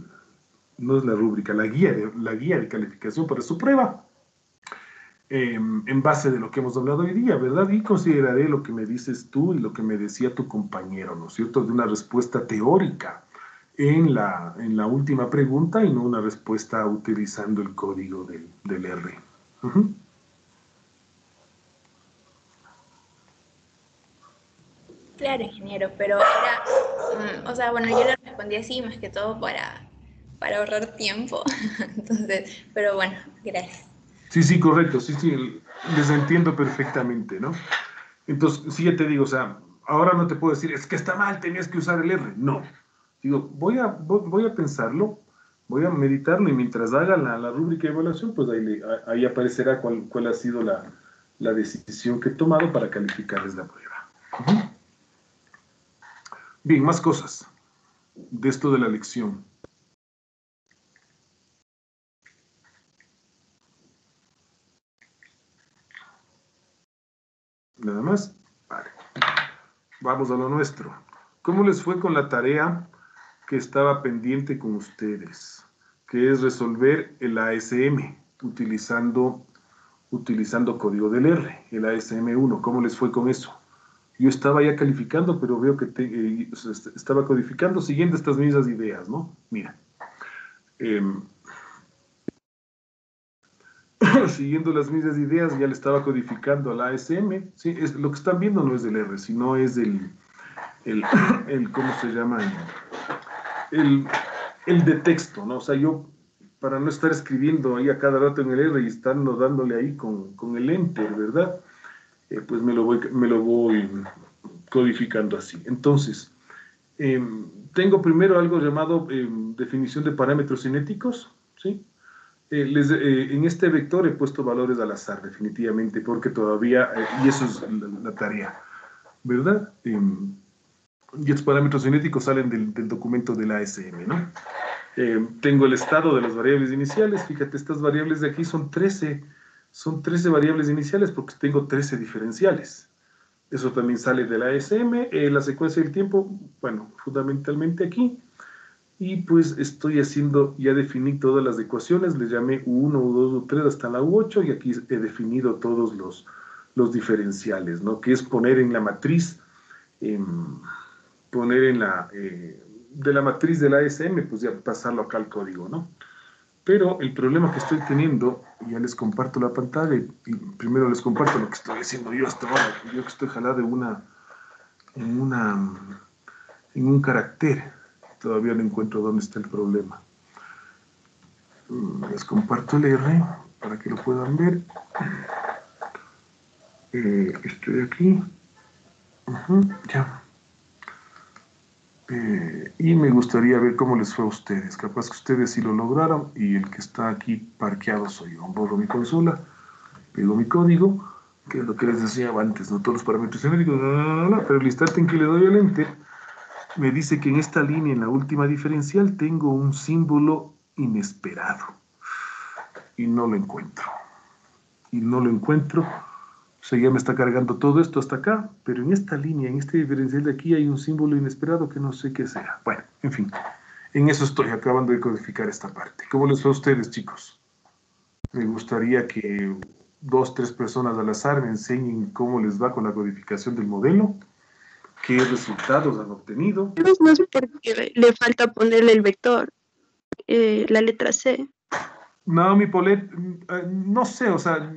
no es la rúbrica, la guía de, la guía de calificación para su prueba, em, en base de lo que hemos hablado hoy día, ¿verdad? Y consideraré lo que me dices tú y lo que me decía tu compañero, ¿no es cierto? De una respuesta teórica en la, en la última pregunta y no una respuesta utilizando el código del, del R. Claro, ingeniero, pero era, mm, o sea, bueno, yo le respondí así más que todo para, para ahorrar tiempo. Entonces, pero bueno, gracias. Sí, sí, correcto, sí, sí, les entiendo perfectamente, ¿no? Entonces, sí, ya te digo, o sea, ahora no te puedo decir, es que está mal, tenías que usar el R. No, Digo, voy a, voy a pensarlo, voy a meditarlo y mientras haga la, la rúbrica de evaluación, pues ahí, ahí aparecerá cuál, cuál, ha sido la, la, decisión que he tomado para calificarles la prueba. Bien, más cosas de esto de la lección. Nada más. Vale. Vamos a lo nuestro. ¿Cómo les fue con la tarea que estaba pendiente con ustedes, que es resolver el ASM utilizando, utilizando código del R, el ASM1. ¿Cómo les fue con eso? Yo estaba ya calificando, pero veo que eh, estaba codificando siguiendo estas mismas ideas, ¿no? Mira. Em, siguiendo las mismas ideas, ya le estaba codificando al ASM. ¿sí? Es, lo que están viendo no es del R, sino es del, el, el ¿cómo se llama? el, el de texto, ¿no? O sea, yo, para no estar escribiendo ahí a cada rato en el R y estando dándole ahí con, con el enter, ¿verdad? Eh, pues me lo, voy, me lo voy codificando así. Entonces, em, tengo primero algo llamado em, definición de parámetros cinéticos, ¿sí? Eh, les, eh, en este vector he puesto valores al azar, definitivamente, porque todavía, y eso es la, la tarea, ¿verdad? Y estos parámetros cinéticos salen del, documento de la ASM, ¿no? Eh, tengo el estado de las variables iniciales, fíjate, estas variables de aquí son 13, son 13 variables iniciales porque tengo 13 diferenciales. Eso también sale de la ASM, eh, la secuencia del tiempo, bueno, fundamentalmente aquí. Y pues estoy haciendo, ya definí todas las ecuaciones, le llamé U1, U2, U3 hasta la U8 y aquí he definido todos los, los diferenciales, ¿no? Que es poner en la matriz, em, poner en la, eh, de la matriz del ASM, pues ya pasarlo acá al código, ¿no? Pero el problema que estoy teniendo, ya les comparto la pantalla y, primero les comparto lo que estoy haciendo yo hasta ahora, yo que estoy jalado en una, en una, en un carácter, todavía no encuentro dónde está el problema. Mm, les comparto el R para que lo puedan ver. Eh, estoy aquí. ya. Eh, y me gustaría ver cómo les fue a ustedes. Capaz que ustedes sí lo lograron y el que está aquí parqueado soy yo. Borro mi consola, pego mi código, que es lo que les decía antes, no todos los parámetros genéricos, pero el instante en que le doy al enter, me dice que en esta línea, en la última diferencial, tengo un símbolo inesperado. Y no lo encuentro. Y no lo encuentro o sea, ya me está cargando todo esto hasta acá, pero en esta línea, en este diferencial de aquí, hay un símbolo inesperado que no sé qué sea. Bueno, en fin, en eso estoy acabando de codificar esta parte. ¿Cómo les fue a ustedes, chicos? Me gustaría que dos, tres personas al azar me enseñen cómo les va con la codificación del modelo, qué resultados han obtenido. No sé por qué le falta ponerle el vector, eh, la letra C. No, mi Polet, eh, no sé, o sea,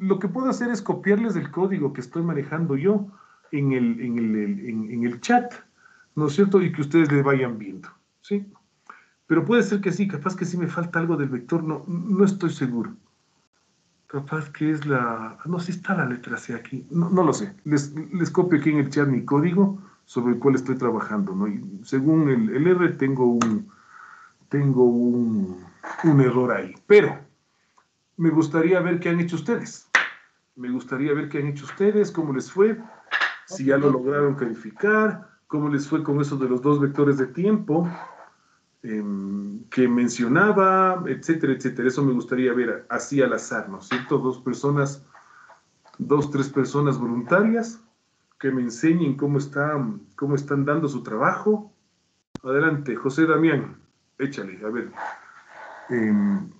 lo que puedo hacer es copiarles el código que estoy manejando yo en el, en el, en, el chat, ¿no es cierto? Y que ustedes le vayan viendo, ¿sí? Pero puede ser que sí, capaz que sí me falta algo del vector, no, no estoy seguro. Capaz que es la... No, sí está la letra C aquí, no, no lo sé. Les, les, copio aquí en el chat mi código sobre el cual estoy trabajando, ¿no? Y según el, el R tengo un... Tengo un un error ahí. Pero me gustaría ver qué han hecho ustedes. Me gustaría ver qué han hecho ustedes, cómo les fue, si ya lo lograron calificar, cómo les fue con eso de los dos vectores de tiempo em, que mencionaba, etcétera, etcétera. Eso me gustaría ver así al azar, ¿no es cierto? Dos personas, dos, tres personas voluntarias que me enseñen cómo, están, cómo están dando su trabajo. Adelante, José Damián, échale, a ver. Em,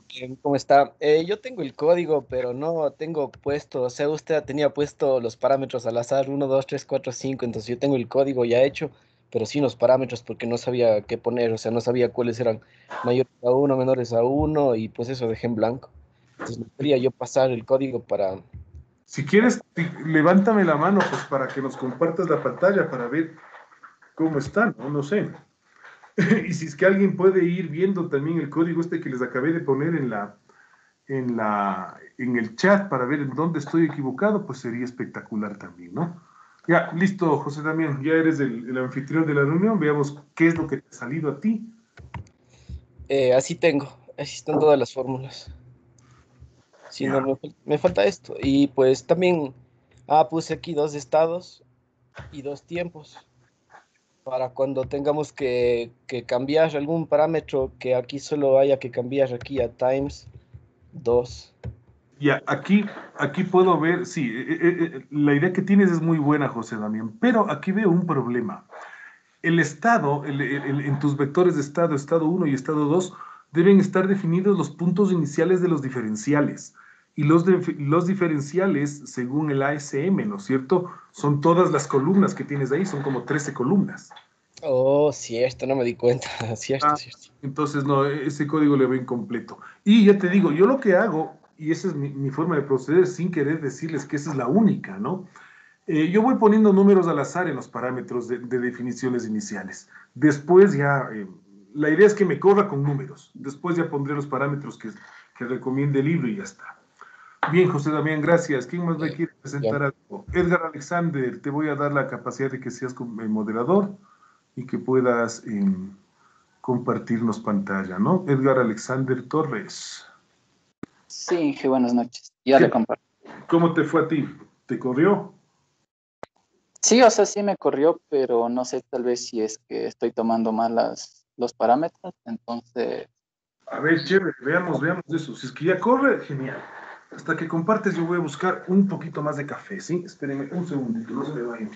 ¿Cómo está? Eh, yo tengo el código, pero no tengo puesto, o sea, usted tenía puesto los parámetros al azar, 1, 2, 3, 4, 5, entonces yo tengo el código ya hecho, pero sin los parámetros porque no sabía qué poner, o sea, no sabía cuáles eran mayores a 1, menores a 1, y pues eso dejé en blanco. Entonces quería yo pasar el código para... Si quieres, levántame la mano pues para que nos compartas la pantalla para ver cómo están, no, no sé. y si es que alguien puede ir viendo también el código este que les acabé de poner en la, en la, en el chat para ver en dónde estoy equivocado, pues sería espectacular también, ¿no? Ya, listo, José también, ya eres el, anfitrión de la reunión, veamos qué es lo que te ha salido a ti. Eh, así tengo, así están todas las fórmulas. Sí, no, me, me, falta esto. Y pues también, ah, puse aquí dos estados y dos tiempos para cuando tengamos que, cambiar algún parámetro que aquí solo haya que cambiar aquí a times 2. Ya, aquí, aquí puedo ver, sí, eh, eh, eh, la idea que tienes es muy buena, José Damián, pero aquí veo un problema. El estado, en tus vectores de estado, estado 1 y estado 2, deben estar definidos los puntos iniciales de los diferenciales. Y los, los diferenciales, según el ASM, ¿no es cierto? Son todas las columnas que tienes ahí, son como 13 columnas. Oh, cierto, no me di cuenta. Cierto, ah, cierto. Entonces, no, ese código le veo incompleto. Y ya te digo, yo lo que hago, y esa es mi, forma de proceder, sin querer decirles que esa es la única, ¿no? Eh, yo voy poniendo números al azar en los parámetros de, definiciones iniciales. Después ya, eh, la idea es que me corra con números. Después ya pondré los parámetros que, que recomiende el libro y ya está. Bien, José Damián, gracias. ¿Quién más me quiere presentar algo? Edgar Alexander, te voy a dar la capacidad de que seas el moderador y que puedas em, compartirnos pantalla, ¿no? Edgar Alexander Torres. Sí, buenas noches. Ya le comparto. ¿Cómo te fue a ti? ¿Te corrió? Sí, o sea, sí me corrió, pero no sé tal vez si es que estoy tomando mal las, los parámetros, entonces... A ver, chévere, veamos, veamos eso. Si es que ya corre, genial. Hasta que compartes, yo voy a buscar un poquito más de café, ¿sí? Espérenme un segundito, no se me vayan.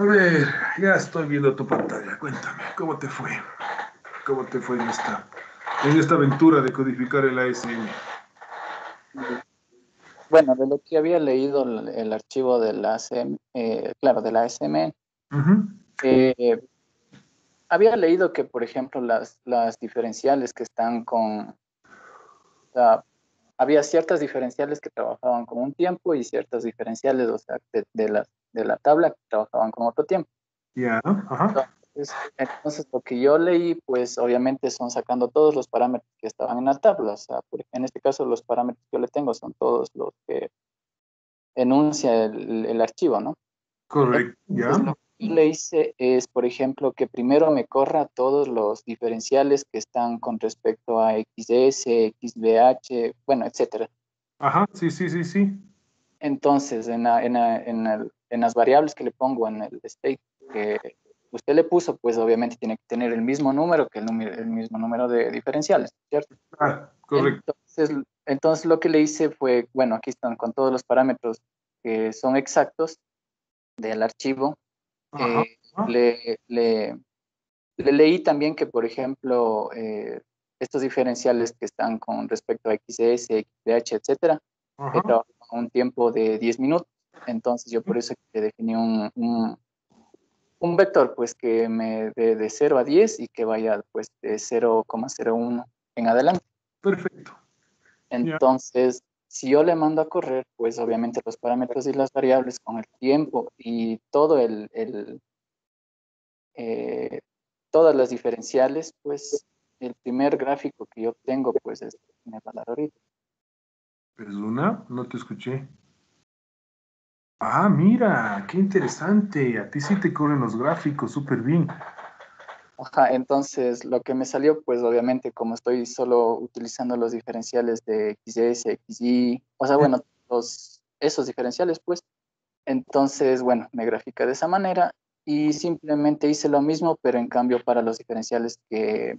A ver, ya estoy viendo tu pantalla. Cuéntame, ¿cómo te fue? ¿Cómo te fue en esta, en esta aventura de codificar el ASM? Bueno, de lo que había leído el, el archivo de la ASM, eh, claro, de la ASM, eh, había leído que, por ejemplo, las, las diferenciales que están con... O sea, había ciertas diferenciales que trabajaban con un tiempo y ciertas diferenciales, o sea, de, de la, de la tabla que trabajaban con otro tiempo. Ya, ajá. Entonces, entonces, lo que yo leí, pues obviamente son sacando todos los parámetros que estaban en la tabla. O sea, en este caso, los parámetros que yo le tengo son todos los que enuncia el, el archivo, ¿no? Correcto, ya. Entonces, lo que yo le hice es, por ejemplo, que primero me corra todos los diferenciales que están con respecto a XS, XBH, bueno, etcétera. Ajá, sí, sí, sí, sí. Entonces, en, la, en, la, en, el, en, las variables que le pongo en el state que usted le puso, pues obviamente tiene que tener el mismo número que el, número, el mismo número de diferenciales, ¿cierto? Ah, correcto. Entonces, entonces, lo que le hice fue, bueno, aquí están con todos los parámetros que son exactos del archivo. Ajá, Eh, le, le, le, leí también que, por ejemplo, eh, estos diferenciales que están con respecto a XS, XBH, etcétera, que trabajan un tiempo de 10 minutos. Entonces, yo por eso que definí un, un, un vector, pues, que me dé de 0 a 10 y que vaya, pues, de 0,01 en adelante. Perfecto. Entonces, si yo le mando a correr, pues obviamente los parámetros y las variables con el tiempo y todo el, el eh, todas las diferenciales, pues el primer gráfico que yo obtengo, pues es me va a dar ahorita. Perdona, no te escuché. Ah, mira, qué interesante. A ti sí te corren los gráficos súper bien. Ajá, entonces lo que me salió, pues obviamente como estoy solo utilizando los diferenciales de XS, XY, o sea, bueno, los, esos diferenciales, pues, entonces, bueno, me grafica de esa manera y simplemente hice lo mismo, pero en cambio para los diferenciales que,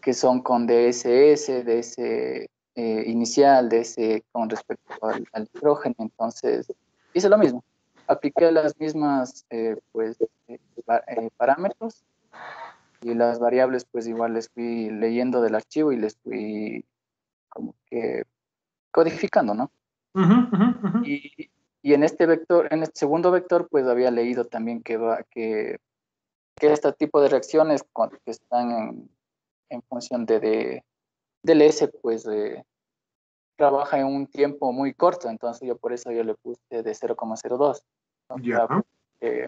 que son con DSS, DS eh, inicial, DS con respecto al, al hidrógeno, entonces hice lo mismo apliqué las mismas eh, pues, eh, eh, parámetros y las variables pues igual les fui leyendo del archivo y les fui como que codificando, ¿no? Uh -huh, uh -huh. Y, y, en este vector, en este segundo vector pues había leído también que, va, que, que este tipo de reacciones que están en, en función de, de, del S pues trabaja en un tiempo muy corto, entonces yo por eso yo le puse de 0,02. Ya. Eh,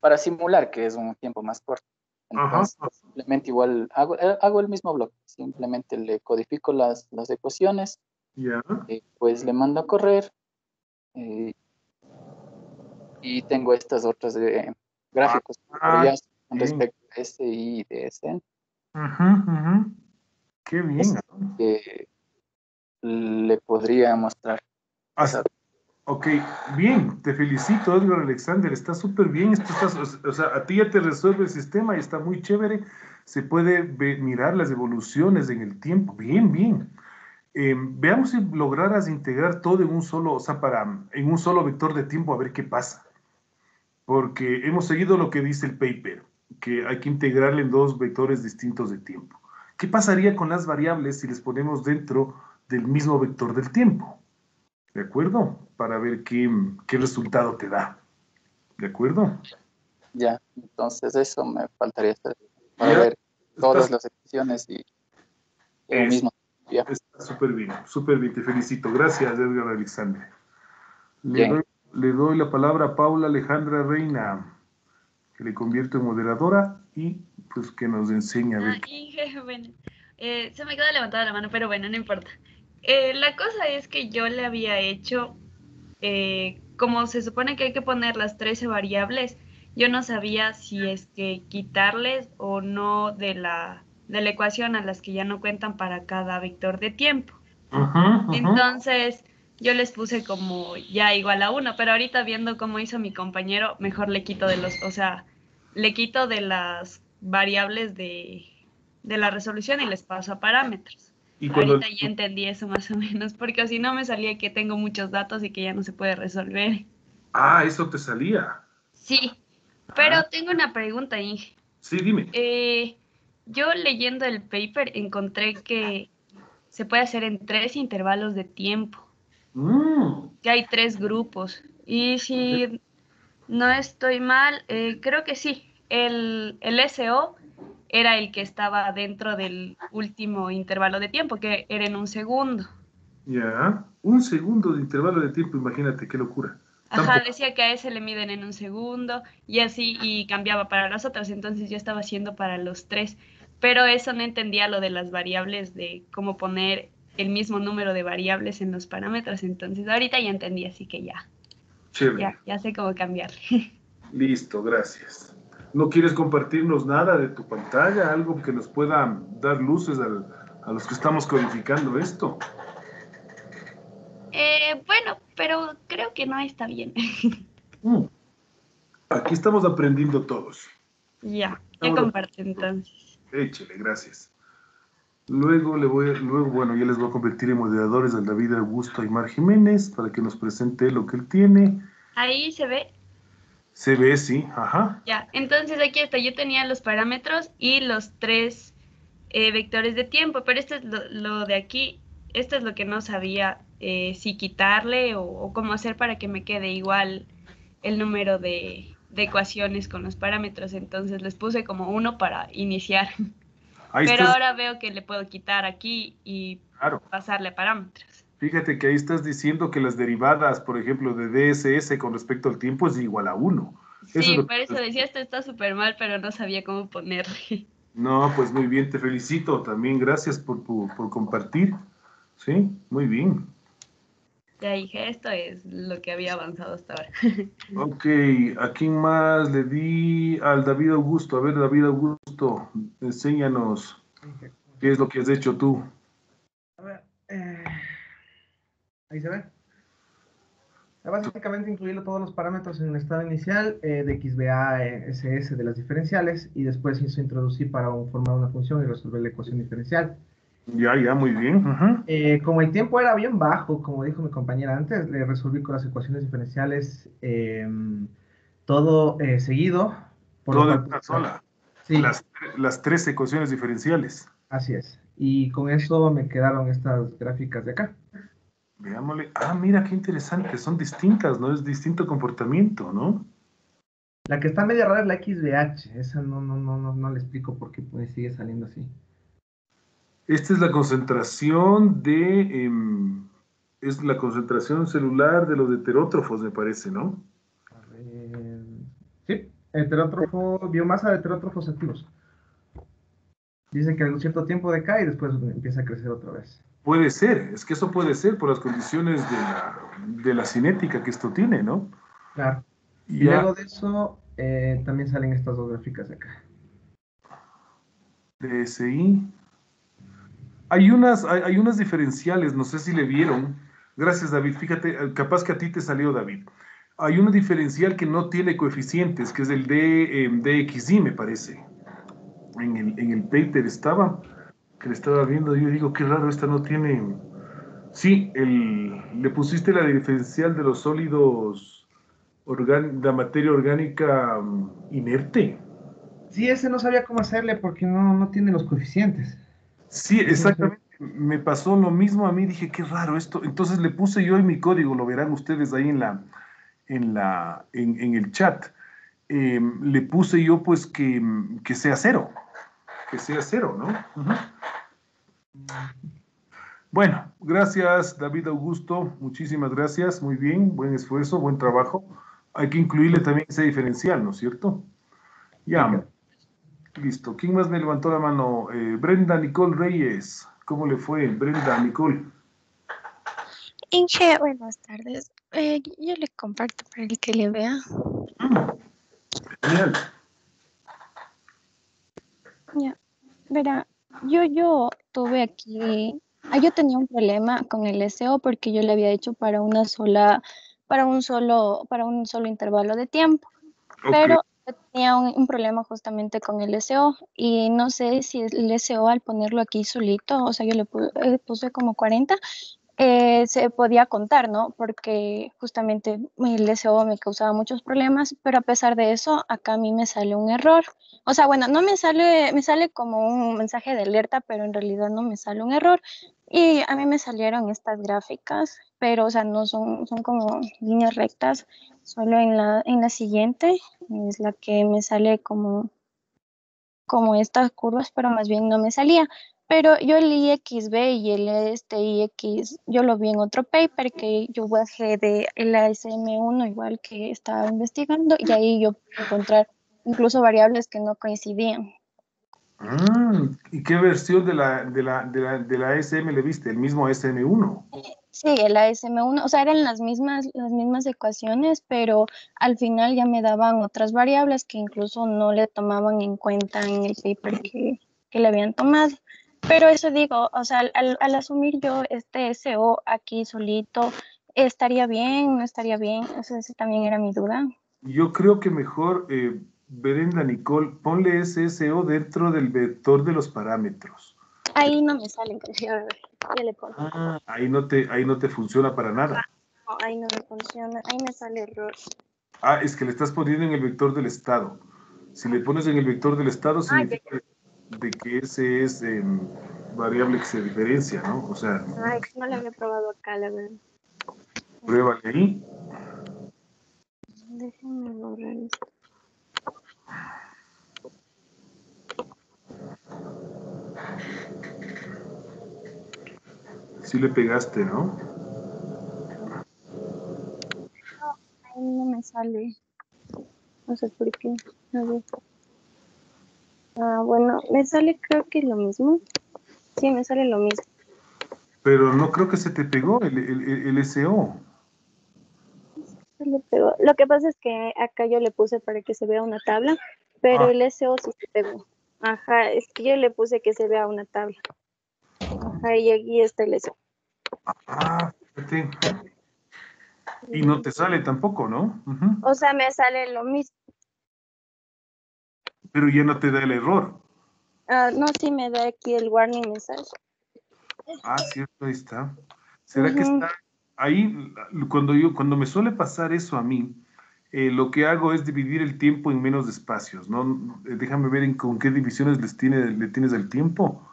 para simular que es un tiempo más corto. Entonces, Ajá. simplemente igual hago, hago, el mismo bloque, simplemente le codifico las, las ecuaciones, ya. Eh, pues le mando a correr eh, y tengo estas otras eh, gráficos ah, con respecto a S y. Uh -huh, uh -huh. Qué bien. le podría mostrar. Hasta, Ok, bien, te felicito, Edgar Alexander, está súper bien, esto está, o sea, a ti ya te resuelve el sistema y está muy chévere, se puede ver, mirar las evoluciones en el tiempo, bien, bien. Eh, veamos si lograras integrar todo en un solo, o sea, para, en un solo vector de tiempo, a ver qué pasa. Porque hemos seguido lo que dice el paper, que hay que integrarle en dos vectores distintos de tiempo. ¿Qué pasaría con las variables si les ponemos dentro del mismo vector del tiempo? ¿De acuerdo? Para ver qué, qué resultado te da. ¿De acuerdo? Ya, entonces eso me faltaría hacer para ya, ver todas estás... las expresiones y lo mismo. Ya. Está súper bien, súper bien, te felicito. Gracias, Edgar Alexander. Le doy, le doy, la palabra a Paula Alejandra Reina, que le convierto en moderadora y pues que nos enseña. Ah, Inge, bueno, eh, se me queda levantada la mano, pero bueno, no importa. Eh, la cosa es que yo le había hecho, eh, como se supone que hay que poner las 13 variables, yo no sabía si es que quitarles o no de la, de la ecuación a las que ya no cuentan para cada vector de tiempo. Uh -huh, uh -huh. Entonces yo les puse como ya igual a uno, pero ahorita viendo cómo hizo mi compañero, mejor le quito de los, o sea, le quito de las variables de, de la resolución y les paso a parámetros. Y cuando... Ahorita ya entendí eso más o menos, porque si no me salía que tengo muchos datos y que ya no se puede resolver. Ah, eso te salía. Sí, pero Ah. tengo una pregunta, Inge. Sí, dime. Eh, yo leyendo el paper encontré que se puede hacer en tres intervalos de tiempo, Mm, que hay tres grupos. Y si no estoy mal, eh, creo que sí, el, el SO era el que estaba dentro del último intervalo de tiempo, que era en un segundo. ya. Un segundo de intervalo de tiempo, imagínate qué locura. Ajá, decía que a ese le miden en un segundo y así, y cambiaba para las otras, entonces yo estaba haciendo para los tres, pero eso no entendía lo de las variables, de cómo poner el mismo número de variables en los parámetros, entonces ahorita ya entendí, así que ya, Chévere. ya, ya sé cómo cambiarle. Listo, gracias. ¿No quieres compartirnos nada de tu pantalla? Algo que nos pueda dar luces al- a los que estamos codificando esto. Eh, bueno, pero creo que no está bien. Mm. Aquí estamos aprendiendo todos. ya, ya comparto entonces. Échele, gracias. Luego le voy, a- luego, bueno, ya les voy a convertir en moderadores al David Augusto Aymar Jiménez para que nos presente lo que él tiene. Ahí se ve Se ve, sí, ajá. Ya, entonces aquí está, yo tenía los parámetros y los tres eh, vectores de tiempo, pero esto es lo, lo de aquí, esto es lo que no sabía eh, si quitarle o, o cómo hacer para que me quede igual el número de, de ecuaciones con los parámetros, entonces les puse como uno para iniciar, Ahí pero estás, ahora veo que le puedo quitar aquí y claro. pasarle parámetros. Fíjate que ahí estás diciendo que las derivadas, por ejemplo, de DSS con respecto al tiempo es igual a 1. Eso Sí, es por eso decía, esto está súper mal, pero no sabía cómo ponerle. No, pues muy bien, te felicito también. Gracias por, por compartir. Sí, muy bien. Ya dije, esto es lo que había avanzado hasta ahora. Ok, ¿a quién más le di? Al David Augusto. A ver, David Augusto, enséñanos qué es lo que has hecho tú. A ver, eh, ahí se ve. Ya Básicamente incluir todos los parámetros en el estado inicial eh, de XBA, eh, SS de las diferenciales y después hizo introducir para un- formar una función y resolver la ecuación diferencial. Ya, ya, muy bien. Eh, como el tiempo era bien bajo, como dijo mi compañera antes, le resolví con las ecuaciones diferenciales eh, todo eh, seguido. por Toda una sola. Sí, Las, las tres ecuaciones diferenciales. así es. Y con eso me quedaron estas gráficas de acá. Veámosle. Ah, mira qué interesante. Son distintas, ¿no? Es distinto comportamiento, ¿no? La que está media rara es la XBH. Esa no, no, no, no, no le explico por qué pues, sigue saliendo así. Esta es la concentración de. em, es la concentración celular de los heterótrofos, me parece, ¿no? A ver, Sí, heterótrofo, biomasa de heterótrofos activos. Dice que a un cierto tiempo decae y después empieza a crecer otra vez. Puede ser, es que eso puede ser por las condiciones de la, de la cinética que esto tiene, ¿no? Claro. Y Ya. luego de eso eh, también salen estas dos gráficas de acá. DSI. Hay unas, hay, hay unas diferenciales, no sé si le vieron. Gracias, David. Fíjate, eh, capaz que a ti te salió, David. Hay una diferencial que no tiene coeficientes, que es el de em, DXY, me parece. En el, en el paper estaba, que le estaba viendo, yo digo, qué raro, esta no tiene... Sí, el, le pusiste la diferencial de los sólidos, organ, la materia orgánica mm, inerte. Sí, ese no sabía cómo hacerle porque no, no tiene los coeficientes. Sí, exactamente. Me pasó lo mismo a mí, dije, qué raro esto. Entonces le puse yo en mi código, lo verán ustedes ahí en la, en la, en, en el chat. Eh, le puse yo pues que, que sea cero, que sea cero, ¿no? Bueno, gracias David Augusto, muchísimas gracias, muy bien, buen esfuerzo, buen trabajo. Hay que incluirle también ese diferencial, ¿no es cierto? Ya. Listo. ¿Quién más me levantó la mano? Eh, Brenda Nicole Reyes. ¿Cómo le fue, Brenda Nicole? Inge, buenas tardes. Eh, yo le comparto para el que le vea. Genial. Ya, verá, yo, yo tuve aquí, ah, yo tenía un problema con el SEO porque yo le había hecho para una sola, para un solo, para un solo intervalo de tiempo, pero yo tenía un, un problema justamente con el SEO y no sé si el SEO al ponerlo aquí solito, o sea, yo le pu- eh, puse como 40, eh, se podía contar, ¿no? Porque justamente el deseo me causaba muchos problemas, pero a pesar de eso, acá a mí me sale un error. O sea, bueno, no me sale, me sale como un mensaje de alerta, pero en realidad no me sale un error. Y a mí me salieron estas gráficas, pero, o sea, no son, son como líneas rectas, solo en la, en la siguiente es la que me sale como, como estas curvas, pero más bien no me salía. Pero yo el IXB y el este IX, yo lo vi en otro paper que yo bajé de la SM1 igual que estaba investigando y ahí yo pude encontrar incluso variables que no coincidían. Mm, ¿Y qué versión de la, de, la, de, la, de la SM le viste? ¿El mismo SM1? Sí, el ASM1, o sea, eran las mismas, las mismas ecuaciones, pero al final ya me daban otras variables que incluso no le tomaban en cuenta en el paper que, que le habían tomado. Pero eso digo, o sea, al, al, asumir yo este SO aquí solito, ¿estaría bien? ¿No estaría bien? Eso esa también era mi duda. Yo creo que mejor, eh, Brenda Nicole, ponle ese SO dentro del vector de los parámetros. Ahí no me sale, ya, ya le pongo. Ah, ahí no, te, ahí no te funciona para nada. No, ahí no me funciona, ahí me sale error. Ah, es que le estás poniendo en el vector del estado. Si le pones en el vector del estado, significa... Ah, de que ese es eh, variable que se diferencia, ¿no? O sea... Ay, no lo había probado acá, la verdad. Pruébale ahí. Déjenme borrar esto. Sí le pegaste, ¿no? No, ahí no me sale. No sé por qué. A ver. Ah, bueno, me sale creo que lo mismo. Sí, me sale lo mismo. Pero no creo que se te pegó el, el, el SO. Se le pegó. Lo que pasa es que acá yo le puse para que se vea una tabla, pero ah. el SO sí se pegó. Ajá, es que yo le puse que se vea una tabla. Ajá, y aquí está el SO. Ah, fíjate. Y no te sale tampoco, ¿no? Uh -huh. O sea, me sale lo mismo. Pero ya no te da el error. Ah, no, sí me da aquí el warning message. Ah, cierto, ahí está. ¿Será uh -huh. que está ahí? Cuando, yo, cuando me suele pasar eso a mí, eh, lo que hago es dividir el tiempo en menos espacios, ¿no? Déjame ver en, con qué divisiones les tiene, le tienes el tiempo.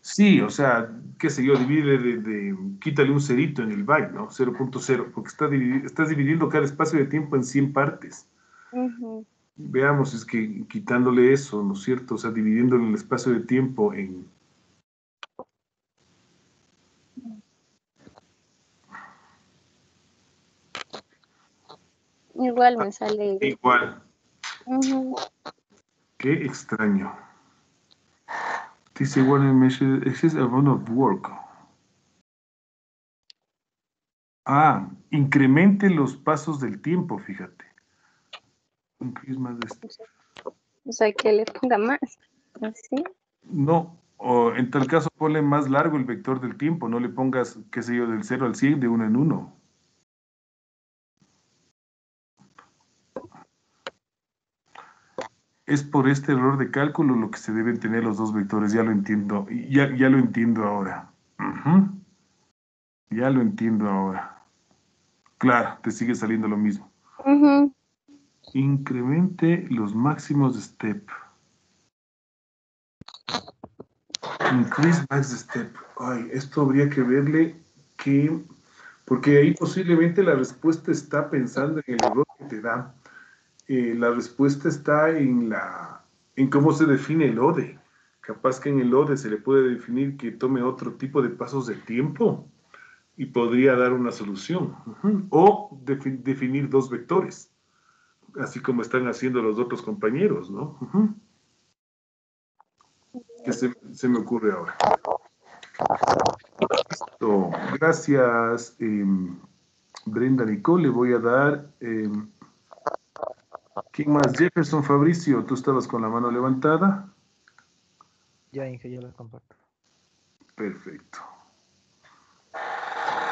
Sí, o sea, qué sé yo, divide de, de, quítale un cerito en el byte, ¿no? 0.0, porque está dividi estás dividiendo cada espacio de tiempo en 100 partes. Uh -huh. Veamos, es que quitándole eso, ¿no es cierto? O sea, dividiendo el espacio de tiempo en... Igual me sale. Igual. Uh -huh. Qué extraño. Dice one measure excess amount of work. Ah, incremente los pasos del tiempo, fíjate. Más de o sea, que le ponga más. ¿Así? No, o en tal caso ponle más largo el vector del tiempo, no le pongas, qué sé yo, del 0 al 100 de uno en uno. Es por este error de cálculo lo que se deben tener los dos vectores, ya lo entiendo, ya, ya lo entiendo ahora. Uh -huh. Ya lo entiendo ahora. Claro, te sigue saliendo lo mismo. Uh -huh. Incremente los máximos de step. Increase max step. Ay, esto habría que verle que, porque ahí posiblemente la respuesta está pensando en el error que te da. Eh, la respuesta está en, la, en cómo se define el ODE. Capaz que en el ODE se le puede definir que tome otro tipo de pasos de tiempo y podría dar una solución. O defi definir dos vectores, así como están haciendo los otros compañeros, ¿no? Uh -huh. Que se, se, me ocurre ahora. Listo. Gracias, eh, Brenda Nicole. Le voy a dar... Eh, ¿Quién más? Jefferson Fabricio, tú estabas con la mano levantada. Ya, Inge, ya la comparto. Perfecto.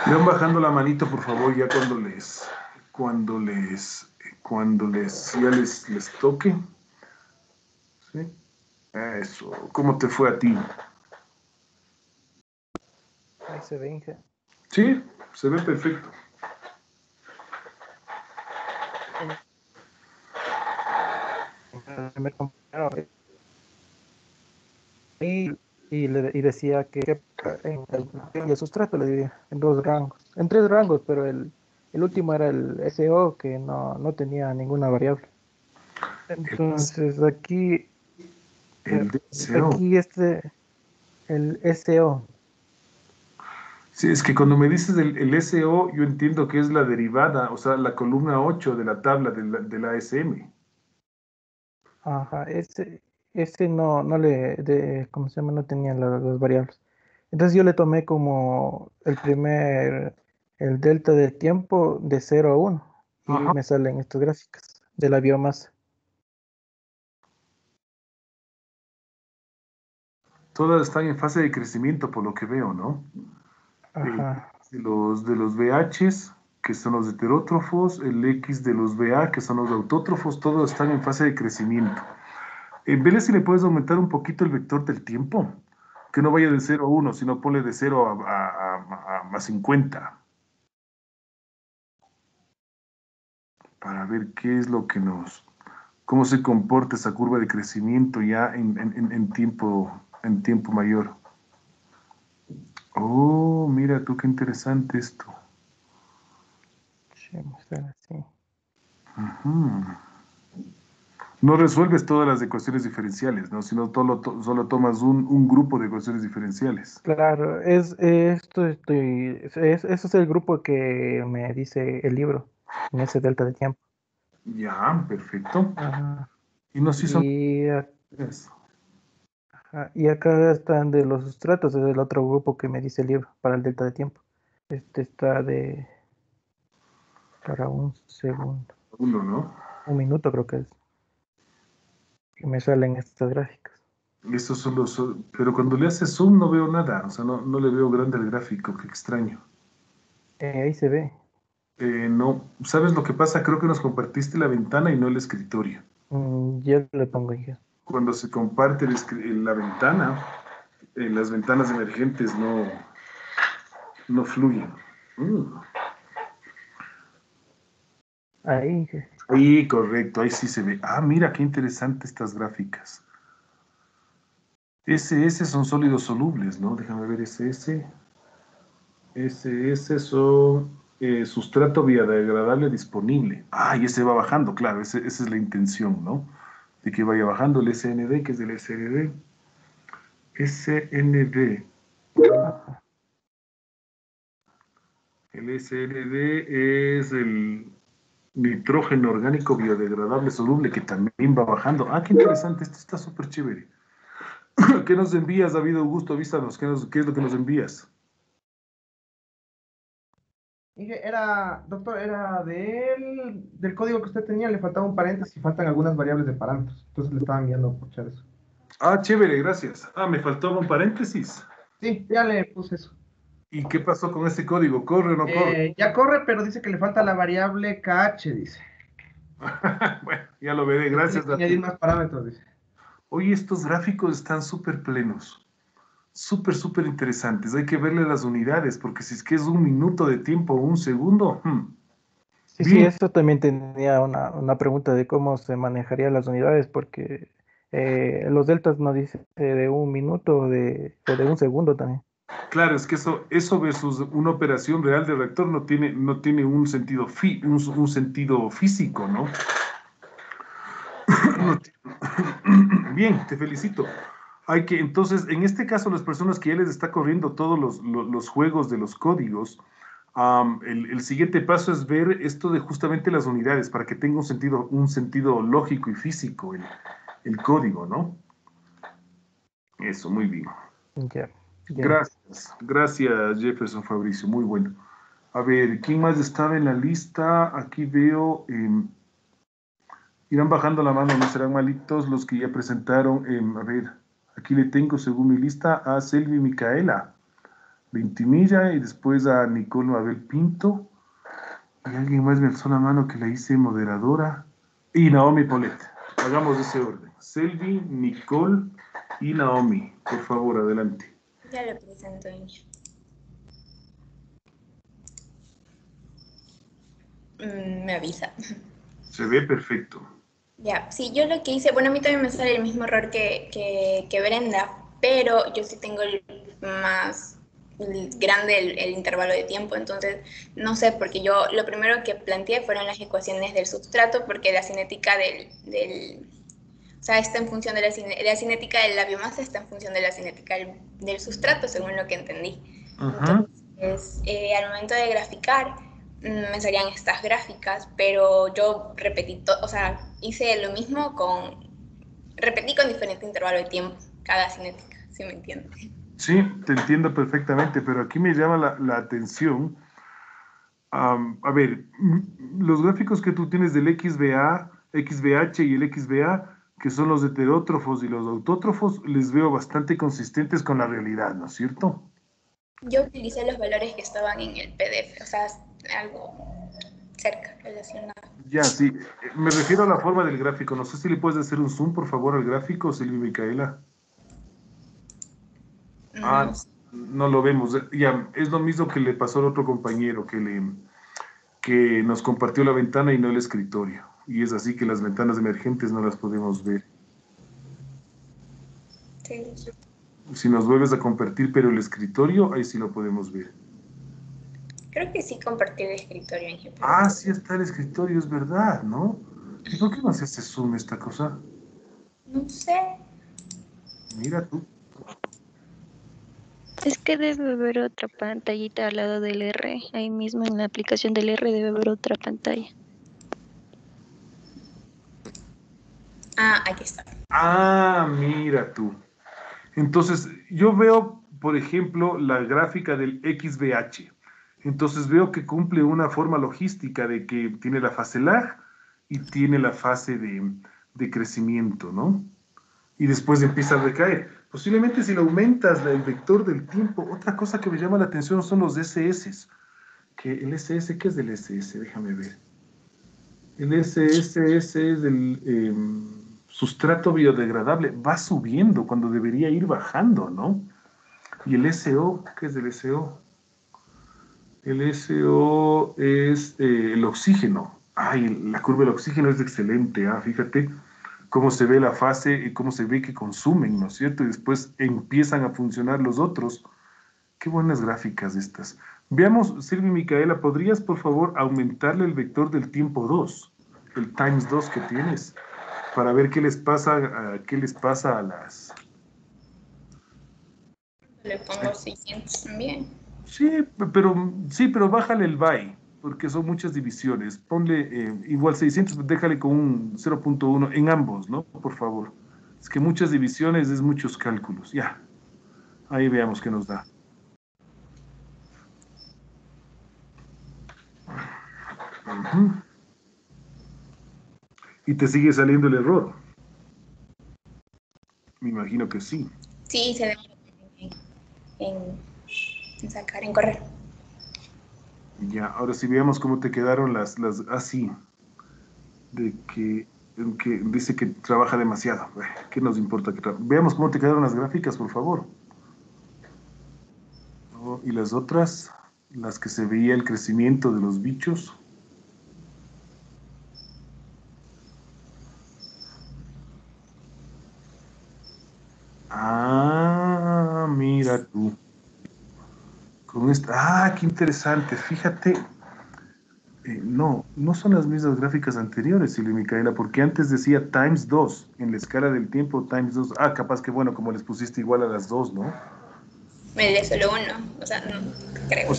Van bajando la manito, por favor, ya cuando les, cuando les, cuando les, ya les, les toque. ¿Sí? Eso. ¿Cómo te fue a ti? Ahí se ve, Inge. Sí, se ve perfecto. Y, y, le, y decía que en el, el sustrato le diría en dos rangos, en tres rangos, pero el, el último era el SO que no, no tenía ninguna variable. Entonces aquí, El DSO. aquí este, el SO, Sí, es que cuando me dices el, el SO, yo entiendo que es la derivada, o sea, la columna 8 de la tabla de la, de la ASM. ajá, ese, ese no, no le, de, ¿cómo se llama? No tenía la- las variables. Entonces yo le tomé como el primer, el delta del tiempo de 0 a 1 y Ajá. me salen estas gráficas de la biomasa. Todas están en fase de crecimiento, por lo que veo, ¿no? Ajá. de los, de los VHs, que son los heterótrofos, el X de los VA, que son los autótrofos, todos están en fase de crecimiento. En Vélez, si le puedes aumentar un poquito el vector del tiempo, que no vaya de 0 a 1, sino ponle de 0 a, a, a- a- a 50. Para ver qué es lo que nos, cómo se comporta esa curva de crecimiento ya en, en- en- en tiempo, en tiempo mayor. Oh, mira tú qué interesante esto. Sí, así. No resuelves todas las ecuaciones diferenciales, ¿no? Sino solo, to- solo tomas un, un grupo de ecuaciones diferenciales. Claro, es esto estoy, es, eso es el grupo que me dice el libro, en ese delta de tiempo. Ya, perfecto. Ajá. Y no si son... Y, a- Eso. ajá, y acá están de los sustratos, es el otro grupo que me dice el libro para el delta de tiempo. Este está de para un segundo, Uno, ¿no? un minuto creo que es. Y me salen estas gráficas. Estos son los... Pero cuando le haces zoom no veo nada. O sea, no, no le veo grande el gráfico. Qué extraño. Eh, ahí se ve. Eh, no. ¿Sabes lo que pasa? Creo que nos compartiste la ventana y no el escritorio. Mm, yo le pongo ahí. Cuando se comparte el la ventana, eh, las ventanas emergentes no, no fluyen. Mm. Ahí. Ahí, correcto, ahí sí se ve. Ah, mira qué interesante estas gráficas. SS son sólidos solubles, ¿no? Déjame ver SS. SS son eh, sustrato biodegradable disponible. Ah, y ese va bajando, claro, ese- esa es la intención, ¿no? De que vaya bajando el SND, que es del SND. SND. El SND es el nitrógeno orgánico biodegradable soluble que también va bajando. Ah, qué interesante, esto está súper chévere. ¿Qué nos envías, David Augusto? Avísanos, ¿qué, es lo que nos envías? Dije, era, doctor, era del, del código que usted tenía, le faltaba un paréntesis y faltan algunas variables de parámetros. Entonces le estaba enviando por chat eso. Ah, chévere, gracias. Ah, me faltaba un paréntesis. Sí, ya le puse eso. ¿Y qué pasó con ese código? ¿Corre o no corre? Eh, ya corre, pero dice que le falta la variable KH, dice. bueno, ya lo veré, gracias. Añadir más parámetros, dice. Oye, estos gráficos están súper plenos. Súper, súper interesantes. Hay que verle las unidades, porque si es que es un minuto de tiempo o un segundo, hmm, Sí, sí, Bien. eso también tenía una, una pregunta de cómo se manejarían las unidades, porque eh, los deltas nos dicen de un minuto o de, o de un segundo también. Claro, es que eso, eso versus una operación real de reactor no tiene, no tiene un sentido fi- un, un sentido físico, ¿no? Bien, te felicito. Hay que, entonces, en este caso, las personas que ya les está corriendo todos los, los- los juegos de los códigos, el, el siguiente paso es ver esto de justamente las unidades para que tenga un sentido, un sentido lógico y físico el, el código, ¿no? Eso, muy bien. Gracias, gracias Jefferson Fabricio, muy bueno. A ver, ¿quién más estaba en la lista? Aquí veo, em, irán bajando la mano, no serán malitos los que ya presentaron. em, a ver, Aquí le tengo, según mi lista, a Selvi Micaela Ventimilla y después a Nicole Mabel Pinto. Y alguien más me alzó la mano que la hice moderadora. Y Naomi Polet. Hagamos ese orden. Selvi, Nicole y Naomi. Por favor, adelante. Ya le presento mm, me avisa. Se ve perfecto. Ya, sí, yo lo que hice, bueno, a mí también me sale el mismo error que, que, que Brenda, pero yo sí tengo el más grande el, intervalo de tiempo, entonces no sé, porque yo lo primero que planteé fueron las ecuaciones del substrato, porque la cinética del, del o sea, está en función de la, la, cinética de la biomasa, está en función de la cinética del, sustrato, según lo que entendí. Entonces, eh, al momento de graficar, me salían estas gráficas, pero yo repetí, o sea, hice lo mismo con, repetí con diferente intervalo de tiempo, cada cinética, si me entiendes. Sí, te entiendo perfectamente, pero aquí me llama la, la atención. a ver, los gráficos que tú tienes del XBA, XBH y el XBA, que son los heterótrofos y los autótrofos, les veo bastante consistentes con la realidad, ¿no es cierto? Yo utilicé los valores que estaban en el PDF, o sea, algo cerca relacionado. Ya, sí. Me refiero a la forma del gráfico. No sé si le puedes hacer un zoom, por favor, al gráfico, Silvia Micaela. Ah, no lo vemos. Ya, es lo mismo que le pasó al otro compañero que, le, que nos compartió la ventana y no el escritorio. Y es así que las ventanas emergentes no las podemos ver. Si nos vuelves a compartir, pero el escritorio, ahí sí lo podemos ver. Creo que sí compartí el escritorio en Ah, sí está el escritorio, es verdad, ¿no? ¿Y por qué no se hace zoom esta cosa? No sé. Mira tú. Es que debe haber otra pantallita al lado del R. Ahí mismo en la aplicación del R debe haber otra pantalla. Ah, aquí está. Ah, mira tú. Entonces, yo veo, por ejemplo, la gráfica del XBH. Entonces veo que cumple una forma logística de que tiene la fase lag y tiene la fase de, crecimiento, ¿no? Y después empieza a recaer. Posiblemente si le aumentas el vector del tiempo, otra cosa que me llama la atención son los SS. Que el SS, ¿qué es del SS? Déjame ver. El SS es el em, sustrato biodegradable. Va subiendo cuando debería ir bajando, ¿no? Y el SO, ¿qué es del SO? El SO es eh, el oxígeno. Ay, la curva del oxígeno es excelente, ¿ah? Fíjate cómo se ve la fase y cómo se ve que consumen, ¿no es cierto? Y después empiezan a funcionar los otros. Qué buenas gráficas estas. Veamos, Silvia Micaela, ¿podrías por favor aumentarle el vector del tiempo 2, el times 2 que tienes, para ver qué les pasa, a, qué les pasa a las... Le pongo 600 también. Sí, pero, sí, pero bájale el by porque son muchas divisiones. Ponle eh, igual 600, déjale con un 0.1 en ambos, ¿no? Por favor. Es que muchas divisiones es muchos cálculos. Ya. Ahí veamos qué nos da. Y te sigue saliendo el error. Me imagino que sí. Sí, se en, en sacar, en correr. Ya, ahora sí veamos cómo te quedaron las, las así, ah, de que, que, dice que trabaja demasiado. ¿Qué nos importa que Veamos cómo te quedaron las gráficas, por favor. Oh, y las otras, las que se veía el crecimiento de los bichos. Ah, mira tú. Con esta, ah, qué interesante. Fíjate, eh, no, no son las mismas gráficas anteriores, Silvia Micaela, porque antes decía times 2 en la escala del tiempo, times 2. Ah, capaz que bueno, como les pusiste igual a las dos, ¿no? Me de solo uno, o sea, no creo.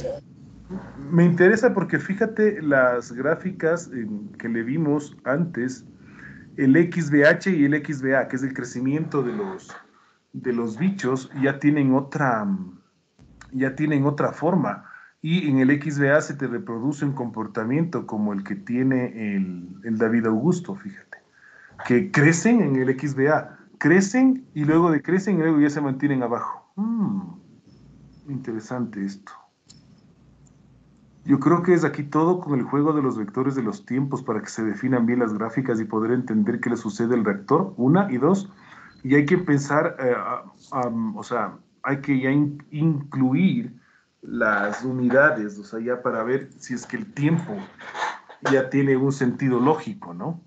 me interesa porque fíjate las gráficas que le vimos antes, el XBH y el XBA, que es el crecimiento de los, de los bichos, ya tienen otra ya tienen otra forma. Y en el XBA se te reproduce un comportamiento como el que tiene el, David Augusto, fíjate. Que crecen en el XBA, crecen y luego decrecen y luego ya se mantienen abajo. Mm, interesante esto. Yo creo que es aquí todo con el juego de los vectores de los tiempos para que se definan bien las gráficas y poder entender qué le sucede al reactor, una y dos. Y hay que pensar, eh, o sea, hay que ya incluir las unidades, o sea, ya para ver si es que el tiempo ya tiene un sentido lógico, ¿no?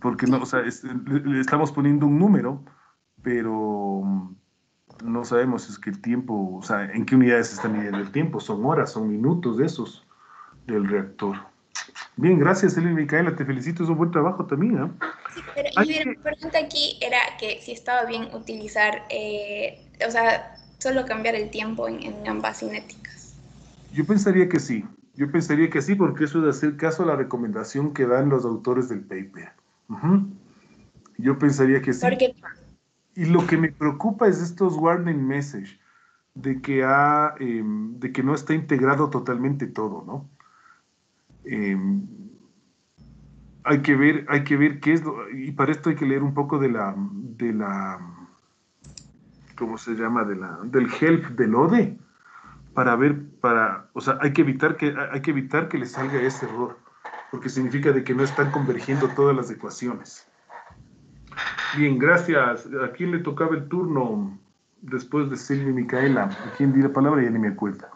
Porque no, o sea, le, estamos poniendo un número, pero no sabemos es que el tiempo, o sea, en qué unidades se está midiendo el tiempo, son horas, son minutos de esos del reactor. Bien, gracias, Elena Micaela, te felicito, es un buen trabajo también. ¿eh? Pero y mi pregunta aquí era que si estaba bien utilizar, eh, o sea, solo cambiar el tiempo en, ambas cinéticas. Yo pensaría que sí, yo pensaría que sí, porque eso es hacer caso a la recomendación que dan los autores del paper. Yo pensaría que sí. Y lo que me preocupa es estos warning message, de que, ha, em, de que no está integrado totalmente todo, ¿no? Em, hay que ver, hay que ver qué es lo, y para esto hay que leer un poco de la, de la, ¿cómo se llama? De la, del help del ODE, para ver, para, o sea, hay que evitar que, hay que evitar que le salga ese error, porque significa de que no están convergiendo todas las ecuaciones. Bien, gracias. ¿A quién le tocaba el turno después de Silvia y Micaela? ¿A quién di la palabra? Ya ni me acuerdo.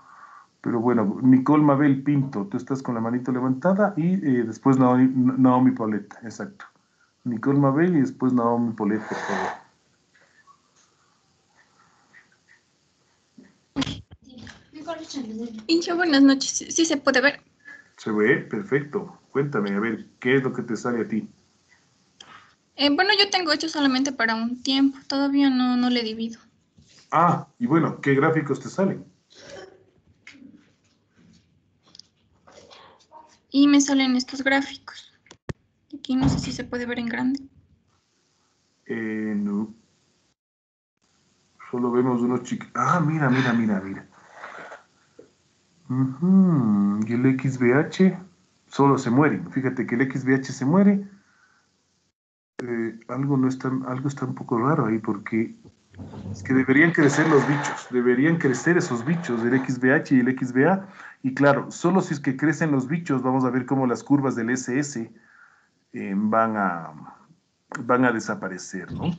Pero bueno, Nicole Mabel Pinto, tú estás con la manito levantada y eh, después Naomi, Naomi Paulette, exacto. Nicole Mabel y después Naomi Paulette, por favor. Inge, buenas noches. ¿Sí se puede ver? Se ve, perfecto. Cuéntame, a ver, ¿qué es lo que te sale a ti? Eh, bueno, yo tengo hecho solamente para un tiempo. Todavía no, no le divido. Ah, y bueno, ¿qué gráficos te salen? Y me salen estos gráficos. Aquí no sé si se puede ver en grande. Eh, no. Solo vemos unos chicos. Ah, mira, mira, mira, mira. Y el XBH solo se muere. Fíjate que el XBH se muere. Eh, algo, no está, algo está un poco raro ahí porque es que deberían crecer los bichos, deberían crecer esos bichos, el XBH y el XBA. Y claro, solo si es que crecen los bichos, vamos a ver cómo las curvas del SS eh, van, a, van a desaparecer, ¿no?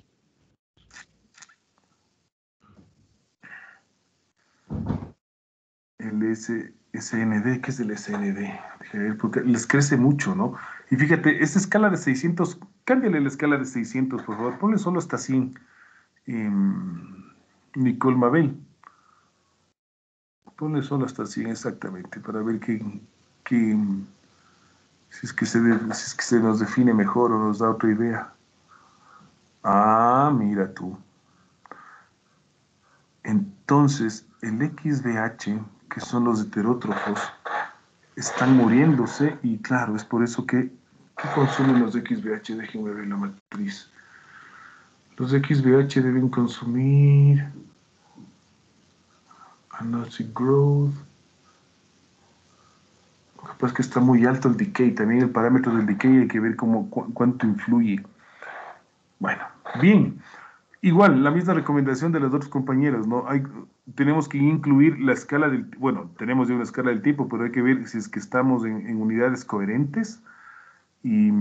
El S, SND, ¿qué es el SND? Porque les crece mucho, ¿no? Y fíjate, esta escala de 600, cámbiale la escala de 600, por favor, ponle solo hasta 100. Nicole Mabel. Ponle solo hasta 100 exactamente para ver qué, si, es que se si es que se nos define mejor o nos da otra idea. Ah, mira tú. Entonces, el XBH, que son los heterótrofos, están muriéndose y claro, es por eso que ¿qué consumen los XBH? Déjenme ver la matriz. Los XBH deben consumir Another Growth. Capaz que está muy alto el decay. También el parámetro del decay hay que ver cómo, cuánto influye. Bueno, bien. Igual, la misma recomendación de los otros compañeros, ¿no? Hay, tenemos que incluir la escala del, bueno, tenemos ya una escala del tipo, pero hay que ver si es que estamos en, en unidades coherentes y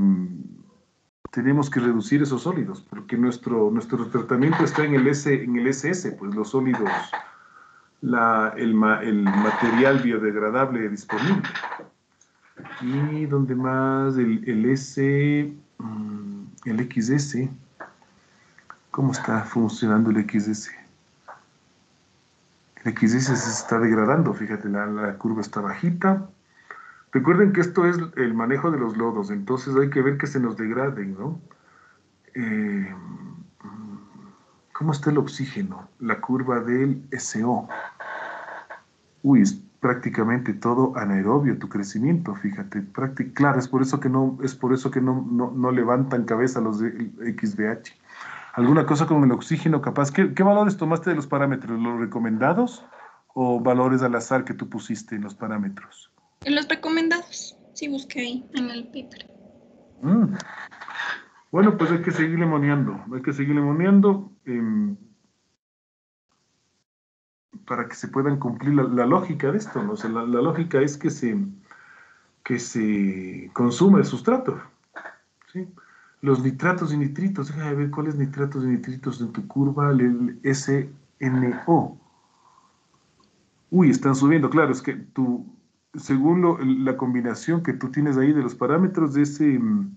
tenemos que reducir esos sólidos, porque nuestro, nuestro tratamiento está en el, S, en el SS, pues los sólidos, la, el, el material biodegradable disponible. Y donde más el, el S, mm, el XS, ¿cómo está funcionando el XS? El XS se está degradando, fíjate, la, la curva está bajita, Recuerden que esto es el manejo de los lodos, entonces hay que ver que se nos degraden, ¿no? Eh, ¿Cómo está el oxígeno? La curva del SO. Uy, es prácticamente todo anaerobio tu crecimiento, fíjate. claro, es por eso que no, es por eso que no, no, levantan cabeza los de XBH. ¿Alguna cosa con el oxígeno capaz? ¿Qué, ¿Qué valores tomaste de los parámetros? ¿Los recomendados o valores al azar que tú pusiste en los parámetros? En los recomendados, sí busqué ahí en el paper. Mm. Bueno, pues hay que seguir moneando, hay que seguir moneando em, para que se puedan cumplir la, lógica de esto, ¿no? la, lógica es que se, que se consuma el sustrato, ¿sí? Los nitratos y nitritos, déjame ver cuáles nitratos y nitritos en tu curva, el SNO. Uy, están subiendo, claro, es que tu, según lo- la combinación que tú tienes ahí de los parámetros de ese, mm,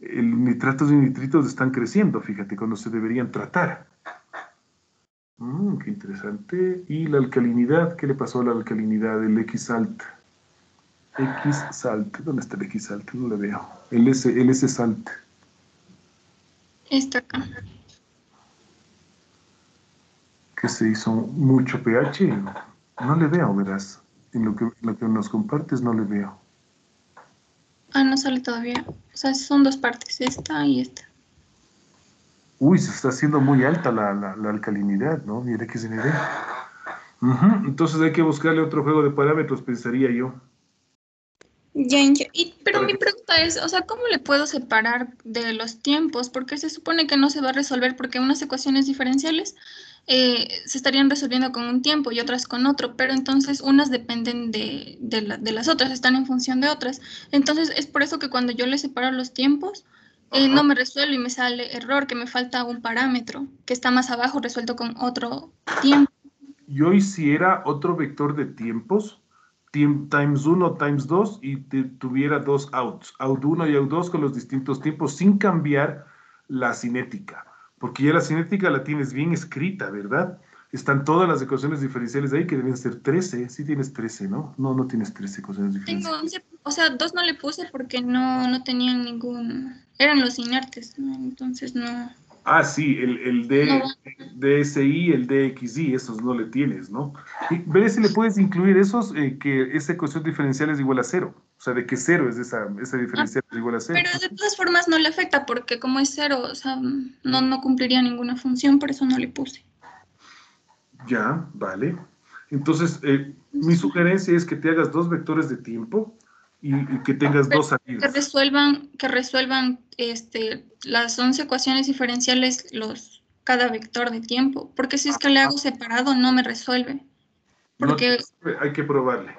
el nitratos y nitritos están creciendo, fíjate, cuando se deberían tratar. Mm, qué interesante. Y la alcalinidad, ¿qué le pasó a la alcalinidad? El X-salt. X-salt, ¿dónde está el X-salt? No lo veo. El S-salt. Está acá. que se hizo mucho pH. No le veo, verás. En lo que, en lo que nos compartes no le veo. Ah, no sale todavía. O sea, son dos partes, esta y esta. Uy, se está haciendo muy alta la, la, la alcalinidad, ¿no? Mira que se me ve. Ujú, Entonces hay que buscarle otro juego de parámetros, pensaría yo. Ya, ya. Y, pero mi pregunta es, o sea, ¿cómo le puedo separar de los tiempos? Porque se supone que no se va a resolver porque unas ecuaciones diferenciales eh, se estarían resolviendo con un tiempo y otras con otro, pero entonces unas dependen de, de, la- de las otras, están en función de otras. Entonces es por eso que cuando yo le separo los tiempos, eh, no me resuelve y me sale error, que me falta un parámetro que está más abajo resuelto con otro tiempo. Yo hiciera otro vector de tiempos, tiem- times 1, times 2, y te- tuviera dos outs, out 1 y out 2 con los distintos tiempos, sin cambiar la cinética, porque ya la cinética la tienes bien escrita, ¿verdad? Están todas las ecuaciones diferenciales ahí que deben ser 13, sí tienes 13, ¿no? No, no tienes 13 ecuaciones diferenciales. Tengo 11, o sea, dos no le puse porque no, no tenían ningún, eran los inertes, ¿no? entonces no. Ah, sí, el, el D. DSI, el DXI, esos no le tienes, ¿no? Y veré si le puedes incluir esos, eh, que esa ecuación diferencial es igual a cero. O sea, de que cero es esa, esa diferencial es igual a cero. Pero de todas formas no le afecta porque como es cero, o sea, no, no cumpliría ninguna función, por eso no le puse. Ya, vale. Entonces, eh, mi sugerencia es que te hagas dos vectores de tiempo y, y que tengas dos Que salidas. resuelvan, que resuelvan este, las 11 ecuaciones diferenciales los, cada vector de tiempo, porque si es que le hago separado no me resuelve. Porque hay que probarle.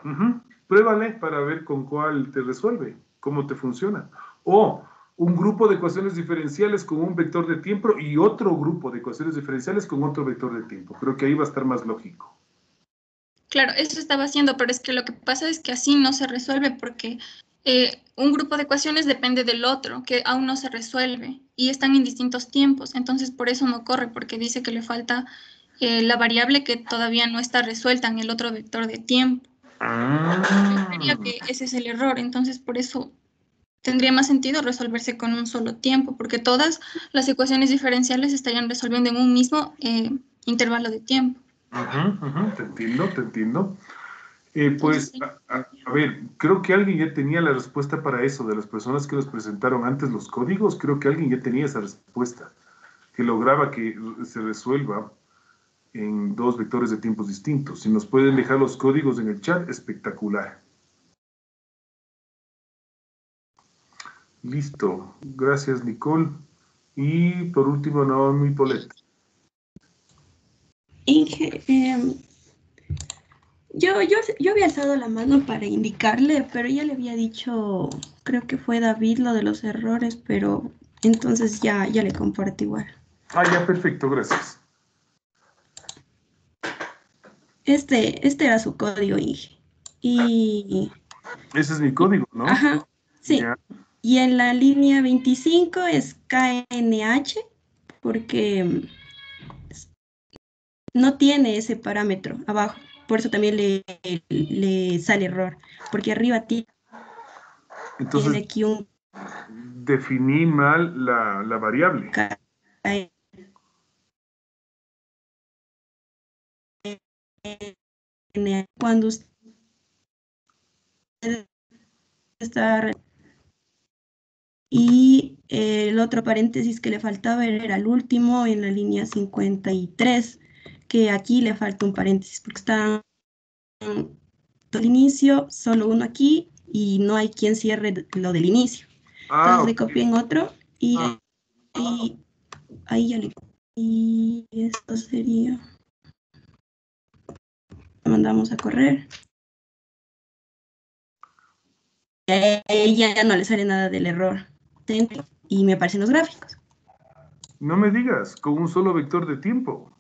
Pruébale para ver con cuál te resuelve, cómo te funciona. O un grupo de ecuaciones diferenciales con un vector de tiempo y otro grupo de ecuaciones diferenciales con otro vector de tiempo. Creo que ahí va a estar más lógico. Claro, eso estaba haciendo, pero es que lo que pasa es que así no se resuelve porque eh, un grupo de ecuaciones depende del otro, que aún no se resuelve y están en distintos tiempos. Entonces, por eso no corre, porque dice que le falta eh, la variable que todavía no está resuelta en el otro vector de tiempo. Yo creería que ese es el error, entonces por eso tendría más sentido resolverse con un solo tiempo, porque todas las ecuaciones diferenciales estarían resolviendo en un mismo eh, intervalo de tiempo. Te entiendo, te entiendo. Eh, pues, a, a- a ver, creo que alguien ya tenía la respuesta para eso, de las personas que nos presentaron antes los códigos, creo que alguien ya tenía esa respuesta, que lograba que se resuelva en dos vectores de tiempos distintos. Si nos pueden dejar los códigos en el chat, espectacular. Listo. Gracias, Nicole. Y por último, Naomi Polet. Inge, em, yo, yo, yo había alzado la mano para indicarle, pero ya le había dicho, creo que fue David lo de los errores, pero entonces ya, ya le comparto igual. Ah, ya, perfecto, gracias. Este, este era su código, Inge. Y, Ese es mi código, ¿no? ajá, sí. Ya. Y en la línea 25 es KNH, porque no tiene ese parámetro abajo. Por eso también le, le sale error, porque arriba ti- tiene Entonces, aquí un definí mal la, la variable. Cuando usted está y el otro paréntesis que le faltaba era el último en la línea 53, que aquí le falta un paréntesis porque está al inicio, solo uno aquí y no hay quien cierre lo del inicio. Ah, Entonces le copié en otro y, Ah. y ahí ya le y esto sería lo mandamos a correr. Y ahí ya, ya no le sale nada del error. Y me aparecen los gráficos. No me digas, con un solo vector de tiempo.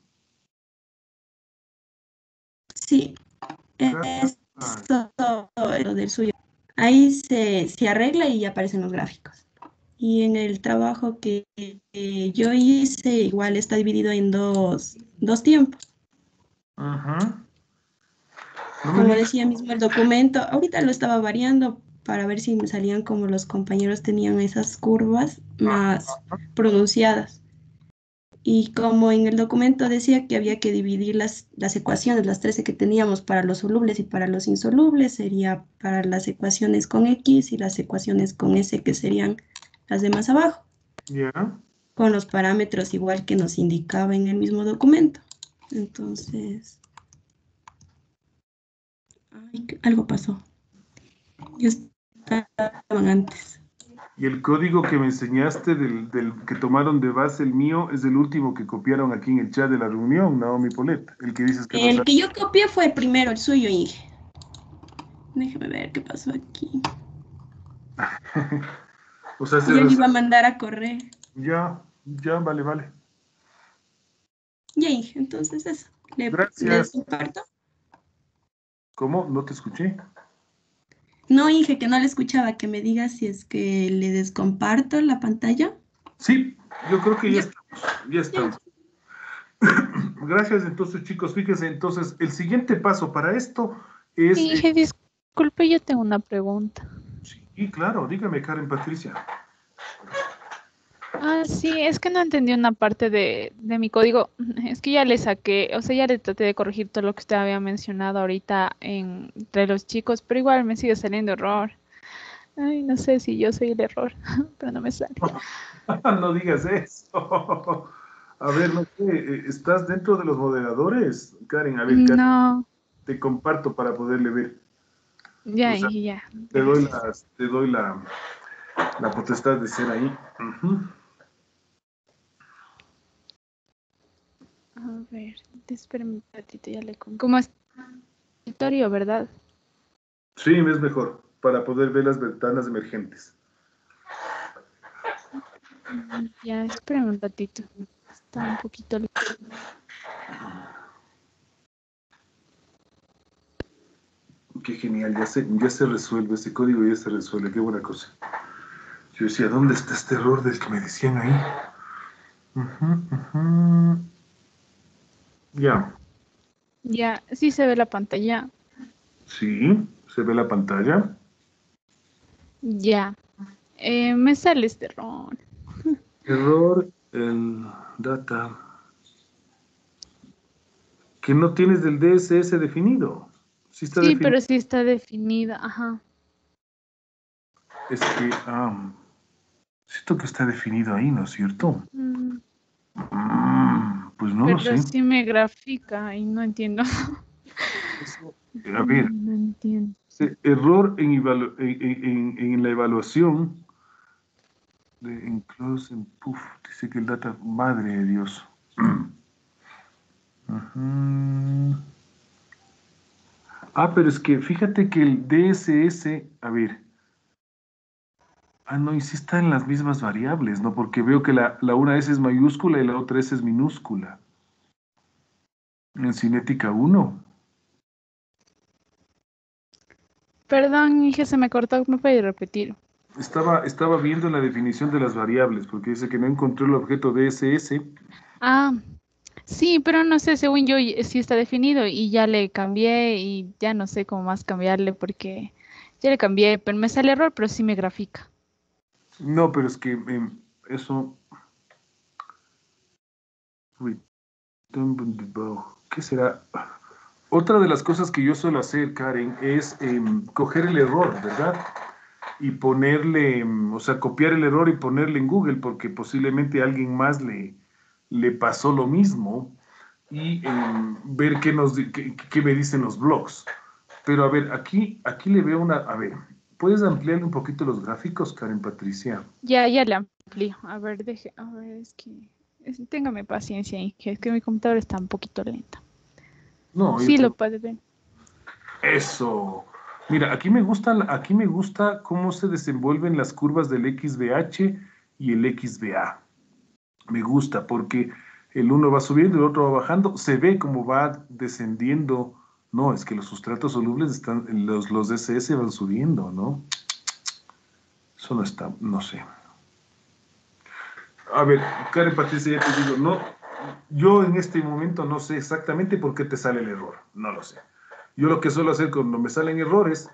Sí. Es- eso lo del suyo. Ahí se, se arregla y ya aparecen los gráficos. Y en el trabajo que, que yo hice, igual está dividido en dos, dos tiempos. Ajá. Como decía mismo el documento, ahorita lo estaba variando para ver si me salían como los compañeros tenían esas curvas más pronunciadas. Y como en el documento decía que había que dividir las, las ecuaciones, las 13 que teníamos para los solubles y para los insolubles, sería para las ecuaciones con X y las ecuaciones con S, que serían las de más abajo. Ya. Con los parámetros igual que nos indicaba en el mismo documento. Entonces, ay, algo pasó. Yo estaban antes. Y el código que me enseñaste del, del, que tomaron de base el mío es el último que copiaron aquí en el chat de la reunión, Naomi Polet. El que dices que El no que yo copié fue el primero, el suyo, Inge. Déjame ver qué pasó aquí. o sea, se Yo le res- iba a mandar a correr. Ya, ya, vale, vale. Ya, Inge, entonces eso. Le, Gracias. le comparto. ¿Cómo? No te escuché. No, Inge, que no le escuchaba, que me diga si es que le descomparto la pantalla. Sí, yo creo que ya estamos. Ya estamos. Gracias, entonces, chicos. Fíjense, entonces, el siguiente paso para esto es. Inge, disculpe, yo tengo una pregunta. Y claro, dígame, Karen Patricia. Ah, sí, es que no entendí una parte de, de mi código. Es que ya le saqué, o sea, ya le traté de corregir todo lo que usted había mencionado ahorita en- entre los chicos, pero igual me sigue saliendo error. Ay, no sé si yo soy el error, pero no me sale. no digas eso. A ver, no sé, eh, ¿estás dentro de los moderadores? Karen, a ver, Karen, No, te comparto para poderle ver. ya, O sea, ya. Te doy, las, te doy la, la potestad de ser ahí. Ujú. A ver, espérame un ratito, ya le con- Como escritorio, ¿verdad? Sí, es mejor, para poder ver las ventanas emergentes. Mm, Ya, espérame un ratito. Está un poquito... Qué genial, ya se, ya se resuelve, ese código ya se resuelve, qué buena cosa. Yo decía, ¿dónde está este error del que me decían ahí? Ujú, ujú. Ya, Ya, sí se ve la pantalla. sí, se ve la pantalla. Ya. Eh, me sale este error. Error, el data. Que no tienes del DSS definido. Sí está Sí, definido. pero sí está definida, ajá. Es que, ah, siento que está definido ahí, ¿no es cierto? Mm, Mm, pues no pero lo sé. sí me grafica y no entiendo. A ver, No entiendo. Error en, evalu- en, en- en- en la evaluación de en close en puff, dice que el data, madre de Dios. Ah, pero es que fíjate que el DSS, a ver. Ah, no, y sí está en las mismas variables, ¿no? Porque veo que la, la una S es mayúscula y la otra S es minúscula. En cinética 1. Perdón, hija, se me cortó, ¿me puede repetir? Estaba, estaba viendo la definición de las variables, porque dice que no encontró el objeto DSS. Ah, sí, pero no sé, según yo sí está definido y ya le cambié y ya no sé cómo más cambiarle porque ya le cambié, pero me sale error, pero sí me grafica. No, pero es que em, eso. ¿Qué será? Otra de las cosas que yo suelo hacer, Karen, es em, coger el error, ¿verdad? Y ponerle, em, o sea, copiar el error y ponerle en Google, porque posiblemente alguien más le, le pasó lo mismo y ver qué, nos, qué, qué me dicen los blogs. Pero a ver, aquí, aquí le veo una. A ver, ¿puedes ampliarle un poquito los gráficos, Karen Patricia? Ya, ya le amplío. A ver, deje, a ver, es que es- téngame paciencia, hija, es que mi computadora está un poquito lenta. No, Sí, lo puede ver. Eso. Mira, aquí me gusta, aquí me gusta cómo se desenvuelven las curvas del XBH y el XBA. Me gusta porque el uno va subiendo y el otro va bajando. Se ve cómo va descendiendo No, es que los sustratos solubles están, los, los DSS van subiendo, ¿no? Eso no está, no sé. A ver, Karen Patricia, ya te digo, no, yo en este momento no sé exactamente por qué te sale el error, no lo sé. Yo lo que suelo hacer cuando me salen errores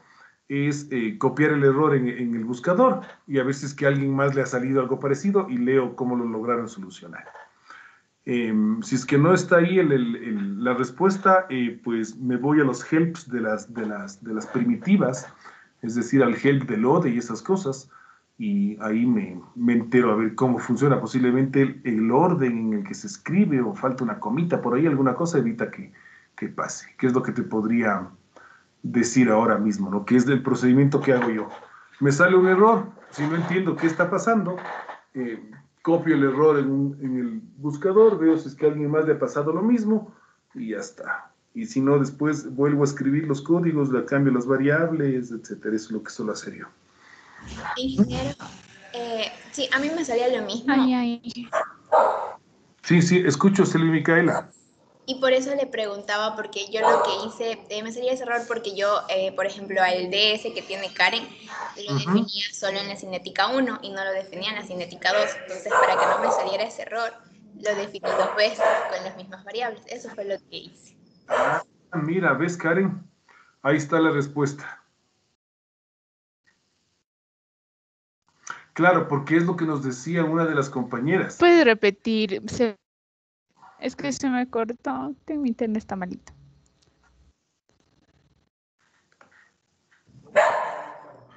es eh, copiar el error en, el buscador y a ver si es que a alguien más le ha salido algo parecido y leo cómo lo lograron solucionar. Em, si es que no está ahí la respuesta, eh, pues me voy a los helps de las, de, las, de las primitivas, es decir, al help de LODE y esas cosas, y ahí me, me, entero a ver cómo funciona. Posiblemente el, orden en el que se escribe o falta una comita por ahí, alguna cosa evita que, que pase. ¿Qué es lo que te podría decir ahora mismo? ¿no? ¿Qué es del procedimiento que hago yo? Me sale un error, si no entiendo qué está pasando, eh, copio el error en, en, el buscador, veo si es que a alguien más le ha pasado lo mismo y ya está. Y si no, después vuelvo a escribir los códigos, le cambio las variables, etcétera. Eso es lo que suelo hacer yo. Ingeniero, eh, sí, a mí me salía lo mismo. Sí, sí, escucho, Silvia Micaela. Y por eso le preguntaba, porque yo lo que hice, eh, me salía ese error porque yo, eh, por ejemplo, al DS que tiene Karen, lo definía solo en la cinética 1 y no lo definía en la cinética 2. Entonces, para que no me saliera ese error, lo definí dos veces con las mismas variables. Eso fue lo que hice. Ah, mira, ¿ves, Karen? Ahí está la respuesta. Claro, porque es lo que nos decía una de las compañeras. Puede repetir. Es que se me cortó. Mi internet está malito.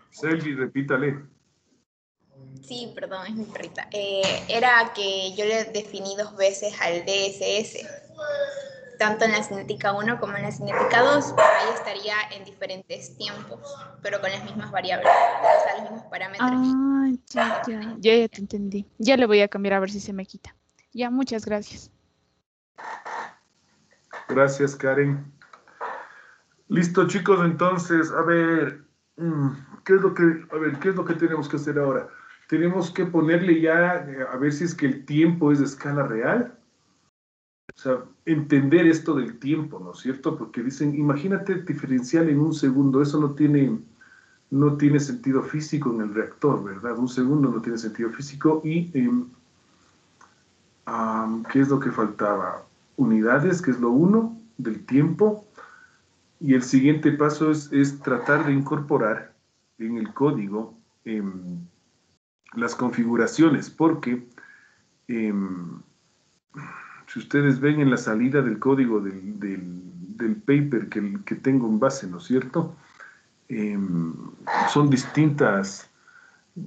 Selvi, repítale. Sí, perdón, es mi perrita. Eh, era que yo le definí dos veces al DSS tanto en la cinética 1 como en la cinética 2, ahí estaría en diferentes tiempos, pero con las mismas variables, o sea, los mismos parámetros. Ah, ya, ya, ya, ya te entendí. Ya le voy a cambiar a ver si se me quita. Ya, muchas gracias. Gracias, Karen. Listo, chicos, entonces, a ver, mm, ¿qué es lo que, a ver, qué es lo que tenemos que hacer ahora? Tenemos que ponerle ya, eh, a ver si es que el tiempo es de escala real o sea, entender esto del tiempo, ¿no es cierto? Porque dicen, imagínate diferencial en un segundo, eso no tiene, no tiene sentido físico en el reactor, ¿verdad? Un segundo no tiene sentido físico y em, ¿qué es lo que faltaba? Unidades, que es lo uno del tiempo, y el siguiente paso es, tratar de incorporar en el código em, las configuraciones, porque em, si ustedes ven en la salida del código del, del, paper que, que, tengo en base, ¿no es cierto? Em, son distintas,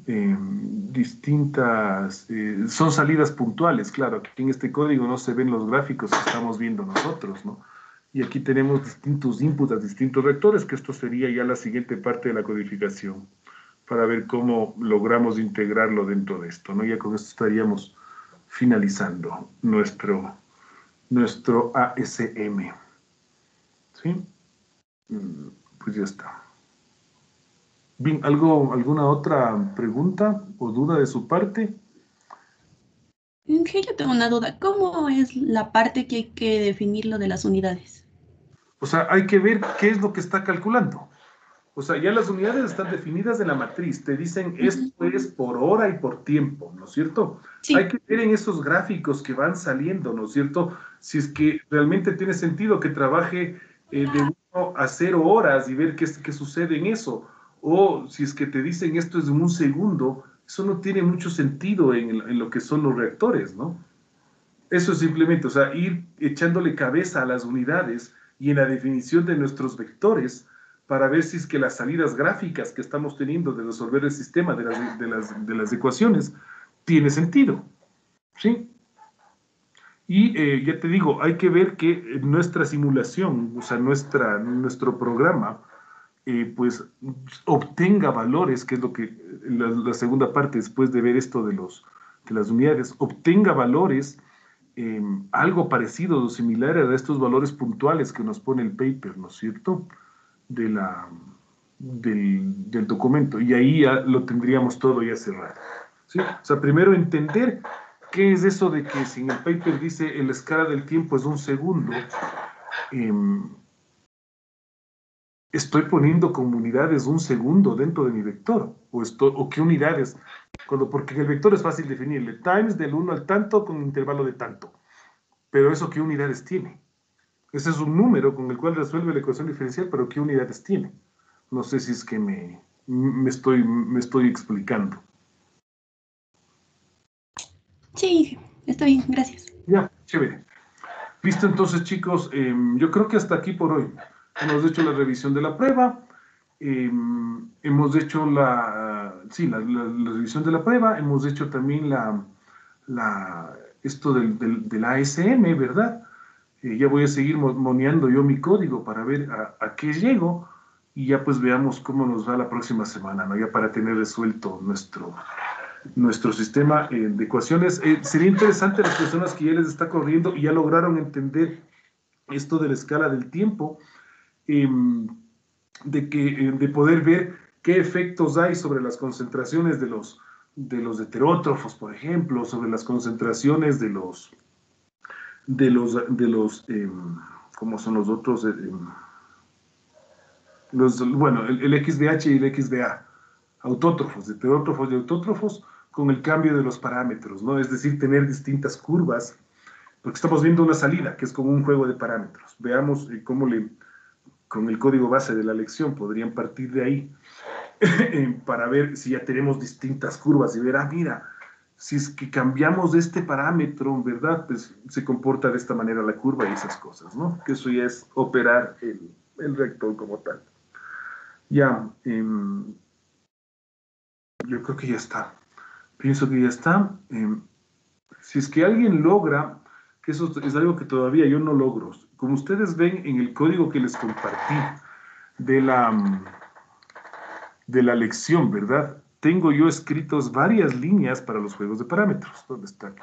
em, distintas, eh, son salidas puntuales, claro, aquí en este código no se ven los gráficos que estamos viendo nosotros, ¿no? Y aquí tenemos distintos inputs distintos rectores, que esto sería ya la siguiente parte de la codificación, para ver cómo logramos integrarlo dentro de esto, ¿no? Ya con esto estaríamos finalizando nuestro, nuestro ASM. ¿Sí? Mm, pues ya está. Bien, ¿algo, ¿alguna otra pregunta o duda de su parte? Yo tengo una duda. ¿Cómo es la parte que hay que definir lo de las unidades? O sea, hay que ver qué es lo que está calculando. O sea, ya las unidades están definidas en la matriz. Te dicen esto es por hora y por tiempo, ¿no es cierto? Hay que ver en esos gráficos que van saliendo, ¿no es cierto? Si es que realmente tiene sentido que trabaje eh, de uno a cero horas y ver qué, qué sucede en eso. O si es que te dicen esto es de un segundo, eso no tiene mucho sentido en, en lo que son los reactores, ¿no? Eso es simplemente, o sea, ir echándole cabeza a las unidades y en la definición de nuestros vectores para ver si es que las salidas gráficas que estamos teniendo de resolver el sistema de las, de las, de las ecuaciones tiene sentido. ¿Sí? Y eh, ya te digo, hay que ver que nuestra simulación, o sea, nuestra, nuestro programa, eh, pues obtenga valores, que es lo que la, segunda parte después de ver esto de, los, de las unidades, obtenga valores em, algo parecido o similar a estos valores puntuales que nos pone el paper, ¿no es cierto? de la, del, del, documento y ahí ya lo tendríamos todo ya cerrado. ¿sí? O sea, primero entender qué es eso de que si en el paper dice la escala del tiempo es un segundo, eh, estoy poniendo como unidades un segundo dentro de mi vector, o, o qué unidades, cuando, porque el vector es fácil definirle, times del 1 al tanto con un intervalo de tanto, pero eso qué unidades tiene. Ese es un número con el cual resuelve la ecuación diferencial, pero qué unidades tiene. No sé si es que me, me, estoy, me estoy explicando. Sí, está bien, gracias. Ya, chévere. Listo, entonces, chicos, em, yo creo que hasta aquí por hoy. Hemos hecho la revisión de la prueba, em, hemos hecho la, sí, la, revisión de la prueba, hemos hecho también la, la esto del, del, ASM, ¿verdad? Eh, ya voy a seguir moneando yo mi código para ver a, a, qué llego y ya pues veamos cómo nos va la próxima semana, ¿no? Ya para tener resuelto nuestro, nuestro sistema eh, de ecuaciones. Eh, sería interesante las personas que ya les está corriendo y ya lograron entender esto de la escala del tiempo, em, de, que, eh, de poder ver qué efectos hay sobre las concentraciones de los, de los heterótrofos, por ejemplo, sobre las concentraciones de los, de los, de los em, ¿cómo son los otros? Em, los, bueno, el, el XBH y el XBA autótrofos, heterótrofos y autótrofos con el cambio de los parámetros, ¿no? Es decir, tener distintas curvas, porque estamos viendo una salida, que es como un juego de parámetros. Veamos eh, cómo le, con el código base de la lección, podrían partir de ahí eh, para ver si ya tenemos distintas curvas y ver, ah, mira, si es que cambiamos este parámetro, ¿verdad? Pues se comporta de esta manera la curva y esas cosas, ¿no? Que eso ya es operar el, el rector como tal. Ya, eh, yo creo que ya está. Pienso que ya está. Em, si es que alguien logra, que eso es algo que todavía yo no logro, como ustedes ven en el código que les compartí de la, de la lección, ¿verdad? Tengo yo escritos varias líneas para los juegos de parámetros. ¿Dónde está aquí?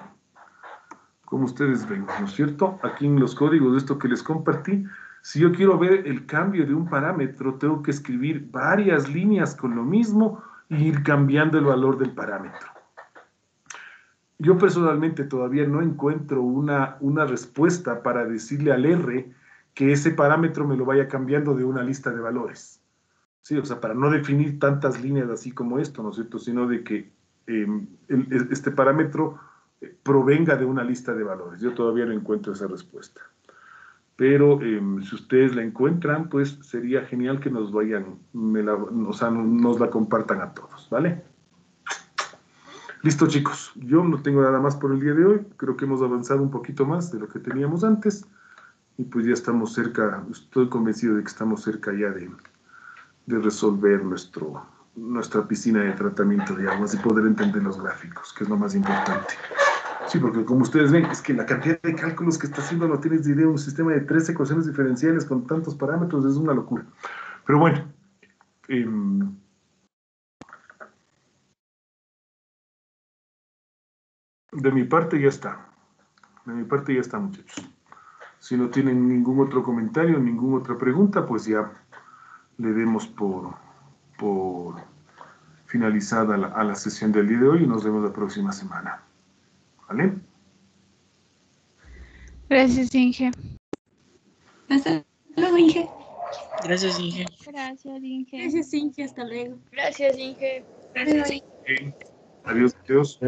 Como ustedes ven, ¿no es cierto? Aquí en los códigos de esto que les compartí, si yo quiero ver el cambio de un parámetro, tengo que escribir varias líneas con lo mismo ir cambiando el valor del parámetro. Yo personalmente todavía no encuentro una, una respuesta para decirle al R que ese parámetro me lo vaya cambiando de una lista de valores. Sí, o sea, para no definir tantas líneas así como esto, ¿no es cierto? Sino de que em, este parámetro eh, provenga de una lista de valores. Yo todavía no encuentro esa respuesta pero em, si ustedes la encuentran, pues sería genial que nos vayan, o sea, nos la compartan a todos, ¿vale? Listo, chicos. Yo no tengo nada más por el día de hoy. Creo que hemos avanzado un poquito más de lo que teníamos antes. Y pues ya estamos cerca, estoy convencido de que estamos cerca ya de, de resolver nuestro, nuestra piscina de tratamiento de aguas y poder entender los gráficos, que es lo más importante. Sí, porque como ustedes ven, es que la cantidad de cálculos que está haciendo no tienes idea, un sistema de tres ecuaciones diferenciales con tantos parámetros es una locura. Pero bueno, em, de mi parte ya está. De mi parte ya está, muchachos. Si no tienen ningún otro comentario, ninguna otra pregunta, pues ya le demos por, por finalizada a la sesión del día de hoy y nos vemos la próxima semana. ¿Vale? Gracias, Inge. Hasta luego, Inge. Gracias, Inge. Gracias, Inge. Gracias, Inge. Hasta luego. Gracias, Inge. Gracias, Inge. Adiós, adiós.